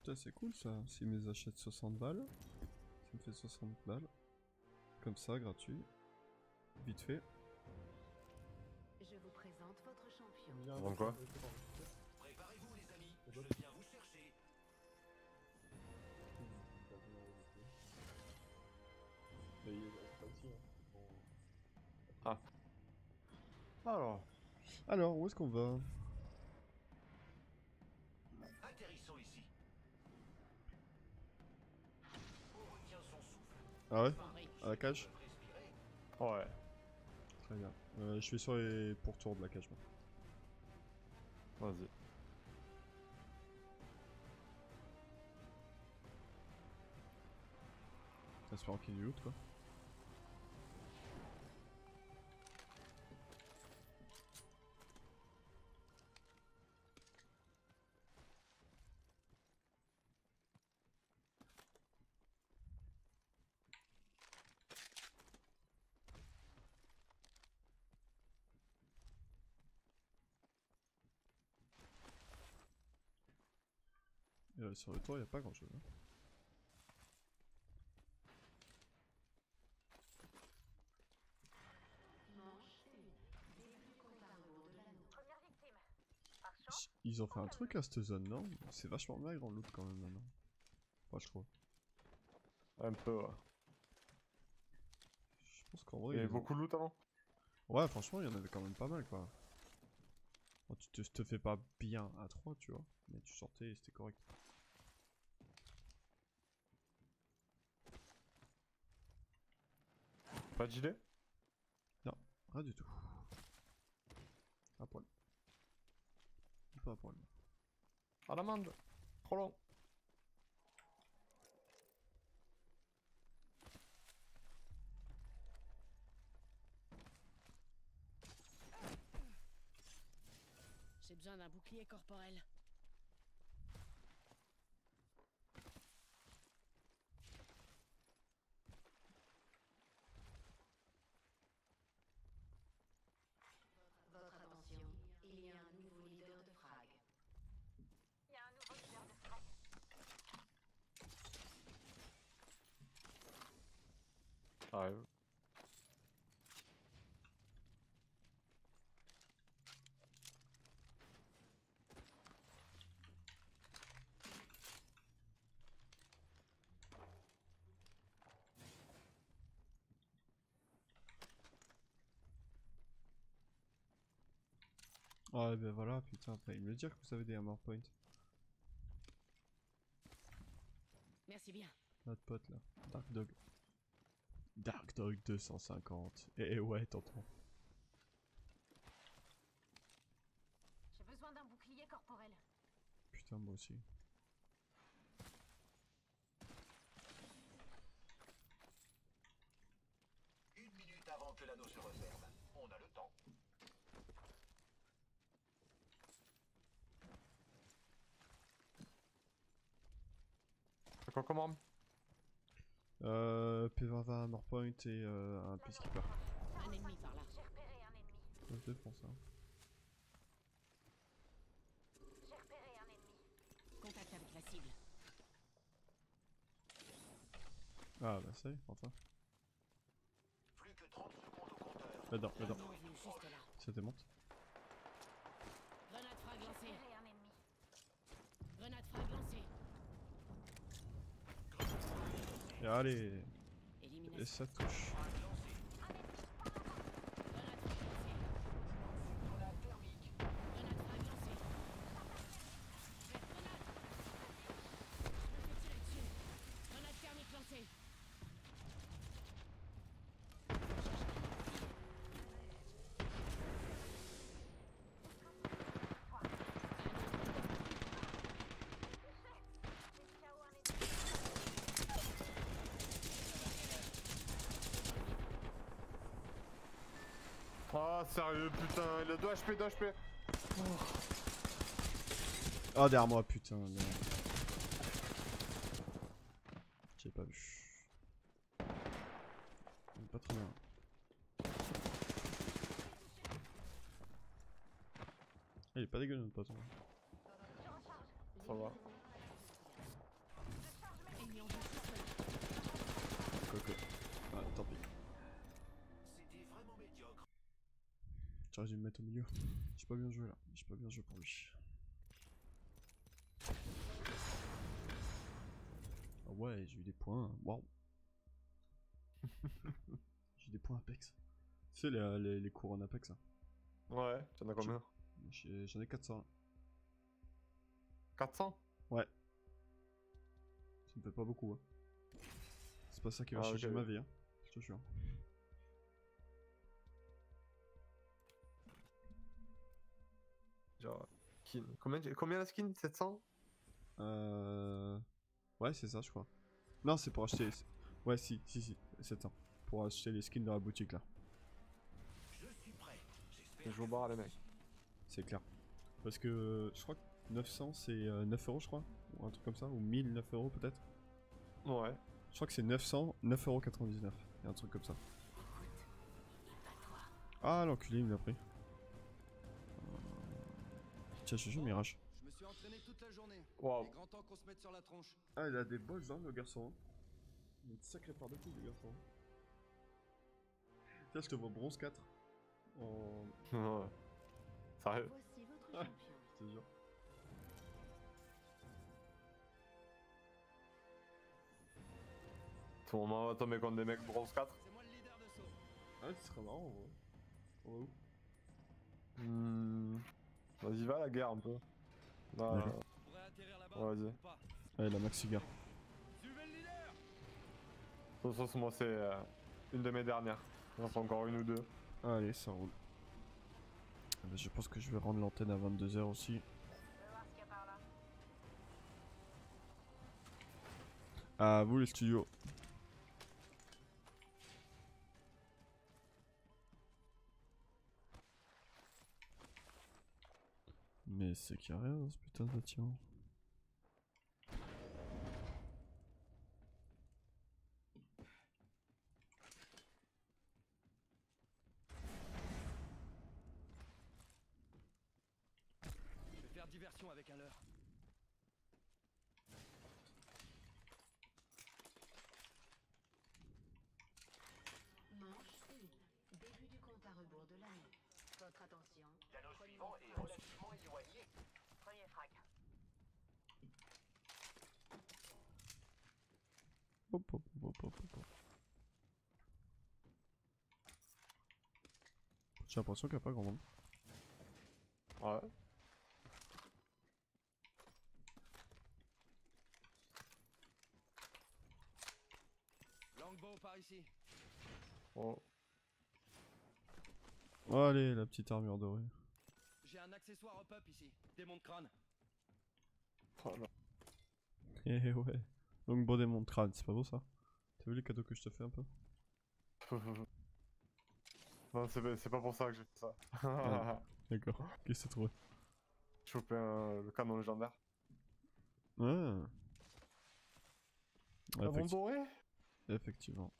Putain, c'est cool ça. S'ils me les achètent 60 balles, ça me fait 60 balles. Comme ça, gratuit. Vite fait.
Je vous présente votre champion.
Donc quoi
Préparez-vous, les amis. Je viens vous chercher.
Alors.
Alors, où est-ce qu'on va? Ah ouais? À la cage?
Ouais.
Très bien. Euh, je vais sur les pourtours de la cage. moi.
Vas-y.
Espérant qu'il du loot quoi? Euh, sur le toit, il a pas grand chose.
Chance,
Ils ont fait un truc à cette zone, non? C'est vachement maigre en loot quand même maintenant. Pas je crois.
Un peu, ouais.
Je pense qu'en vrai.
Il y avait beaucoup de loot avant?
Ouais, franchement, il y en avait quand même pas mal quoi. Bon, tu te, te fais pas bien à 3, tu vois. Mais tu sortais et c'était correct.
Pas de gilet?
Rien du tout. À poil. Pas à poil.
À l'amende Trop long
j'ai besoin d'un bouclier corporel.
votre attention, il y a un nouveau leader de frag.
Il y a un nouveau leader de frag.
Arrive.
Ouais, ben voilà, putain, fallait me le dire que vous avez des armor points.
Merci bien.
Notre pote là. Dark Dog. Dark Dog 250. Eh eh ouais, tonton.
J'ai besoin d'un bouclier corporel.
Putain, moi aussi.
Une minute avant que l'anneau se referme. On a le temps.
C'est quoi comme arme
Euh, P20 armor point et euh, un peacekeeper.
Un ennemi par là.
J'ai repéré un ennemi.
Ouais, je défonce.
J'ai repéré un ennemi.
Contact avec la cible.
Ah bah ça y est, enfin.
Plus que 30 secondes au compteur.
Là-dedans, là-dedans. Ça démonte.
Grenade frag
J'ai
lancée.
repéré un ennemi.
Grenade frag lancée.
Et allez, et ça touche.
Grenade frag lancée.
Grenade thermique.
Grenade frag lancée. Jet grenade. Je me fais tirer dessus. Grenade thermique lancée.
J'ai KO un ennemi.
Ah, sérieux, putain, il a 2 HP, 2 HP.
Ah, derrière moi, putain. merde. J'ai pas vu. Pas très bien. Ah, Il est pas dégueu notre pote. hein.
Ça va.
Ennemi en vue juste là.
Quoique. Ah, tant pis.
C'était vraiment médiocre.
Tiens, je vais me mettre au milieu. J'ai pas bien joué là. J'ai pas bien joué pour lui. Ah ouais, j'ai eu des points. Waouh. <laughs> j'ai eu des points Apex. Tu sais, les, les, les couronnes Apex. Hein.
Ouais, t'en as combien?
J'en ai 400 là.
400
Ouais. Ça me fait pas beaucoup. Hein. C'est pas ça qui va
Ah,
changer ma vie. Hein. Je te jure.
Genre, skin. Combien, combien la skin? 700
Euh... Ouais, c'est ça, je crois. Non, c'est pour acheter. Ouais, si, si, si, 700. Pour acheter les skins dans la boutique là.
Je suis prêt.
Je joue au bar les mecs.
C'est clair. Parce que euh, je crois que 900 c'est euh, 9 euros, je crois. Ou un truc comme ça. Ou 1000, 9 euros peut-être.
Ouais.
Je crois que c'est 900, 9 euros 99. Et un truc comme ça. Ah, l'enculé, il me l'a pris. Tiens, je joue Mirage.
Je me suis entraîné toute la journée.
Waouh.
Il est grand temps qu'on se mette sur la tronche.
Ah, il a des bols, hein, le garçon. Il a une sacrée part de coups, le garçon. Tiens, je te vois bronze 4. En. <laughs>
Ouais. Sérieux
Voici votre
Ah.
champion.
Je te jure.
Tout le monde va tomber contre des mecs bronze 4.
C'est moi le leader de saut.
Ah, ce serait marrant, en vrai. On va où?
Hmm. Vas-y, va à la guerre un peu.
Ouais.
euh. Ouais, vas-y.
Allez, la maxi
leader
de toute façon, moi, c'est euh, une de mes dernières. Il en faut encore une ou deux.
Allez, ça roule. Bah, je pense que je vais rendre l'antenne à 22h aussi. À vous, les studios. Mais c'est qu'il ce putain de bâtiment.
Je vais faire diversion avec un leurre.
Manche 1. Début du compte à rebours de l'année. Votre attention.
L'anneau suivant est relativement éloigné.
Premier frag.
Hop, hop, hop, hop, hop, hop. J'ai l'impression qu'il n'y a pas grand monde.
Ouais.
Longbow par ici.
Oh.
Oh, allez, la petite armure dorée.
J'ai un accessoire hop-up ici. Démon de crâne.
Oh là.
Eh ouais. Beau démon de crâne, c'est pas beau ça T'as vu les cadeaux que je te fais un peu? <laughs>
non, c'est pas, pour ça que j'ai fait ça.
D'accord. Qu'est-ce que t'as trouvé?
Choper un- le canon légendaire.
Ah. Ouais,
Un bon doré?
Effectivement.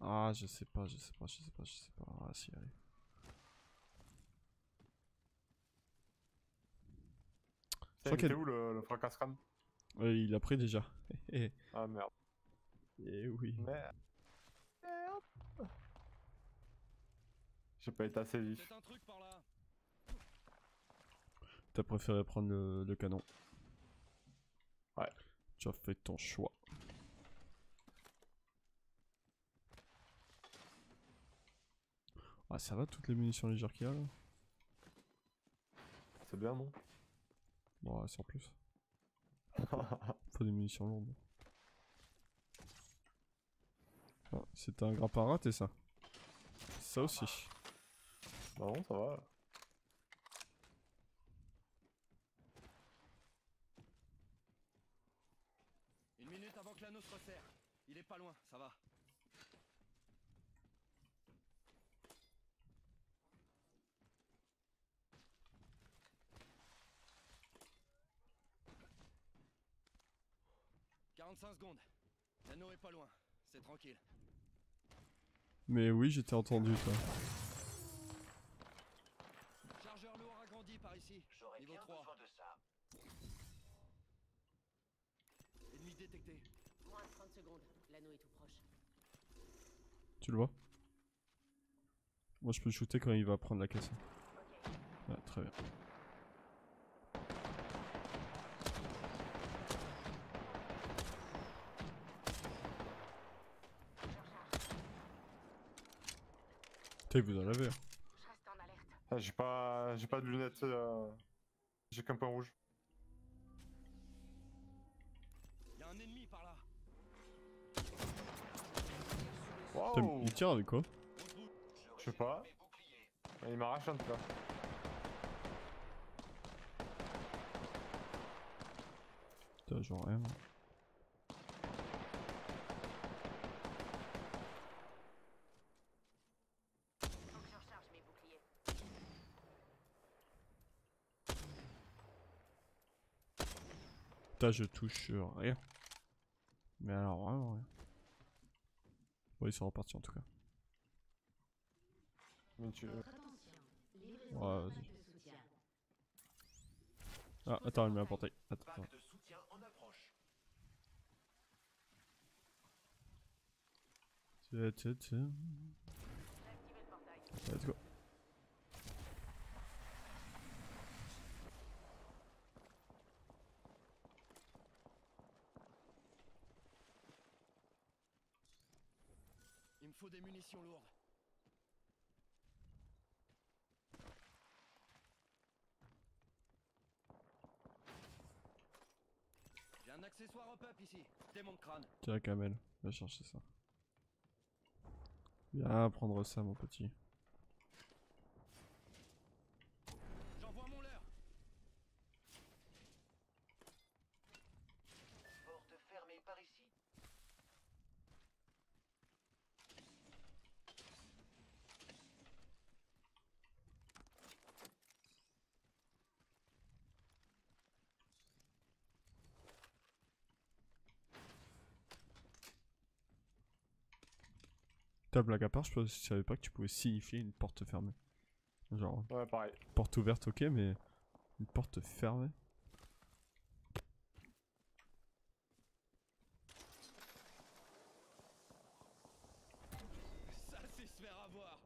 Ah, je sais pas, je sais pas, je sais pas, je sais pas. Ah, si, allez.
Tiens,
crois
où le, le crâne?
Ouais, il a pris déjà. <laughs>
Ah merde.
eh oui.
Merde. Merde. J'ai pas été assez vif.
C'est un truc par là.
T'as préféré prendre le, le canon.
Ouais.
Tu as fait ton choix. Ah, ça va toutes les munitions légères qu'il y a là
C'est bien, non?
Bon, ouais, sans plus. Faut des munitions lourdes. Ah, C'était un grappin raté ça. Ça aussi.
Bah non, ça va.
Une minute avant que l'anneau se resserre. Il est pas loin, ça va. « 45 secondes. L'anneau est pas loin. C'est tranquille.
Mais oui, j'étais entendu toi.
Chargeur lourd agrandi par ici.
J'aurais bien
3.
besoin de ça.
Ennemi détecté.
Moins de 30 secondes. L'anneau est tout proche.
Tu le vois? Moi je peux shooter quand il va prendre la caisse. Ouais, très bien. Vous en avez. hein.
Ah, j'ai pas, j'ai pas de lunettes. euh, J'ai qu'un point rouge.
Il y a un ennemi par là.
Putain,
Waouh
il tire avec quoi.
Je sais pas. Il m'arrache en tout cas.
Putain, genre rien.
Faut que je recharge mes boucliers.
Putain, je touche euh, rien. Mais alors vraiment rien. Bon, ils sont repartis en tout cas.
Mais tu...
Ouais, vas-y. Ah, attends, met un portail. Attends, attends. Tiens, tiens, tiens. Let's go.
Faut des munitions lourdes. J'ai un accessoire hop-up ici. Démon de crâne.
Tiens, Kamel, va chercher ça. Viens prendre ça, mon petit. Blague à part, je savais pas que tu pouvais signifier une porte fermée. Genre,
Ouais, pareil.
porte ouverte, ok, mais une porte fermée.
Ça, c'est se faire avoir.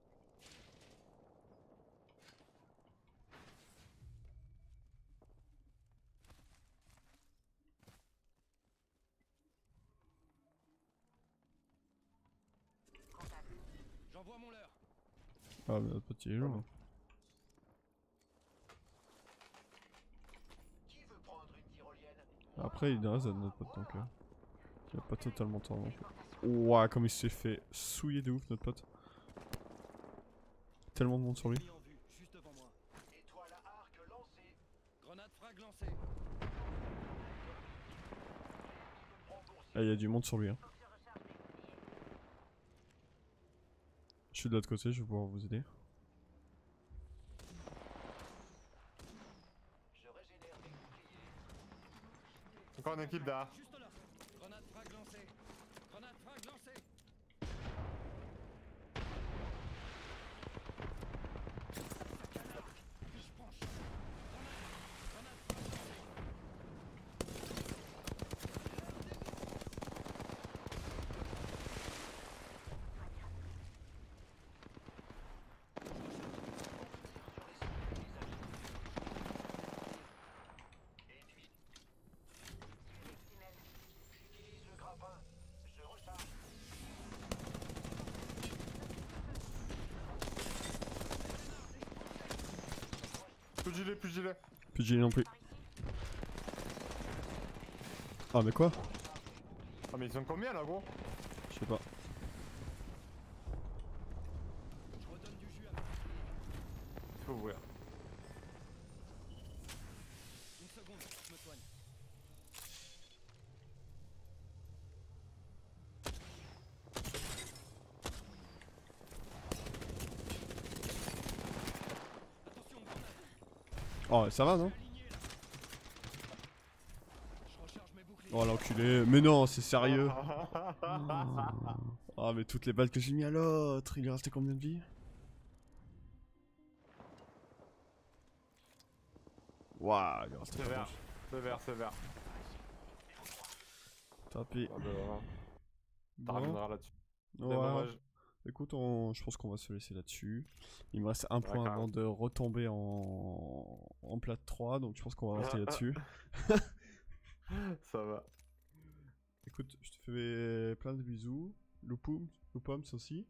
Contact.
J'envoie mon leurre.
Ah, mais notre pote il est lourd.
Qui veut prendre une tyrolienne
Après, il reste notre pote donc. euh, il a pas totalement tort non plus. Ouah, comme il s'est fait souiller de ouf, notre pote. Tellement de monde sur lui.
Ennemi en vue, juste devant moi.
Étoile à arc lancée.
Grenade frag lancée.
Ah, il y a du monde sur lui. Hein. Je suis de l'autre côté, je vais pouvoir vous aider.
Je régénère mes boucliers.
Encore équipe derrière.
Juste là. Grenade frag lancée. Grenade frag lancée. Je prends cher. Grenade. Grenade frag lancée.
J'utilise le grappin. Je recharge.
Plus de gilet, plus de gilet
non plus. Ah, mais quoi?
Ah, mais ils sont combien là, gros
Je sais pas.
Je redonne du jus à
Il faut ouvrir.
Une seconde, je me soigne. Attention,
Oh, ça va non. Oh l'enculé. Mais non, c'est sérieux. Ah, mais toutes les balles que j'ai mis à l'autre, il lui restait combien de vie Waouh, il lui restait
C'est
pas
vert. C'est vert, c'est vert.
Tant pis.
Ah, bah. T'arriveras là-dessus.
Ouais. Écoute, on- je pense qu'on va se laisser là-dessus. Il me reste un point avant de retomber en, en plat de 3, donc je pense qu'on va rester là-dessus. <laughs>
Ça va.
Écoute, je te fais plein de bisous. Loupoum, Loupoms aussi.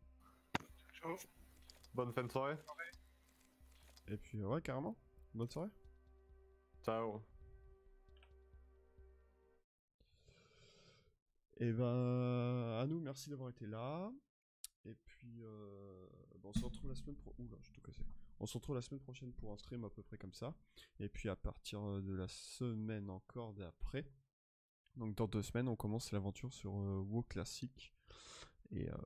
Ciao.
Bonne fin de soirée.
Et puis, ouais, carrément. Bonne soirée.
Ciao.
Et ben, à nous, merci d'avoir été là. Et puis, euh, bon, on se retrouve la semaine pro. Oula, j'ai tout cassé. On se retrouve la semaine prochaine pour un stream à peu près comme ça. Et puis, à partir de la semaine encore d'après, donc dans deux semaines, on commence l'aventure sur euh, WoW classique. Et, euh,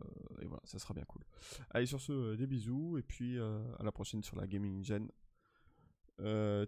et voilà, ça sera bien cool. Allez, sur ce, euh, des bisous. Et puis, euh, à la prochaine sur la Gaming Gen. Euh,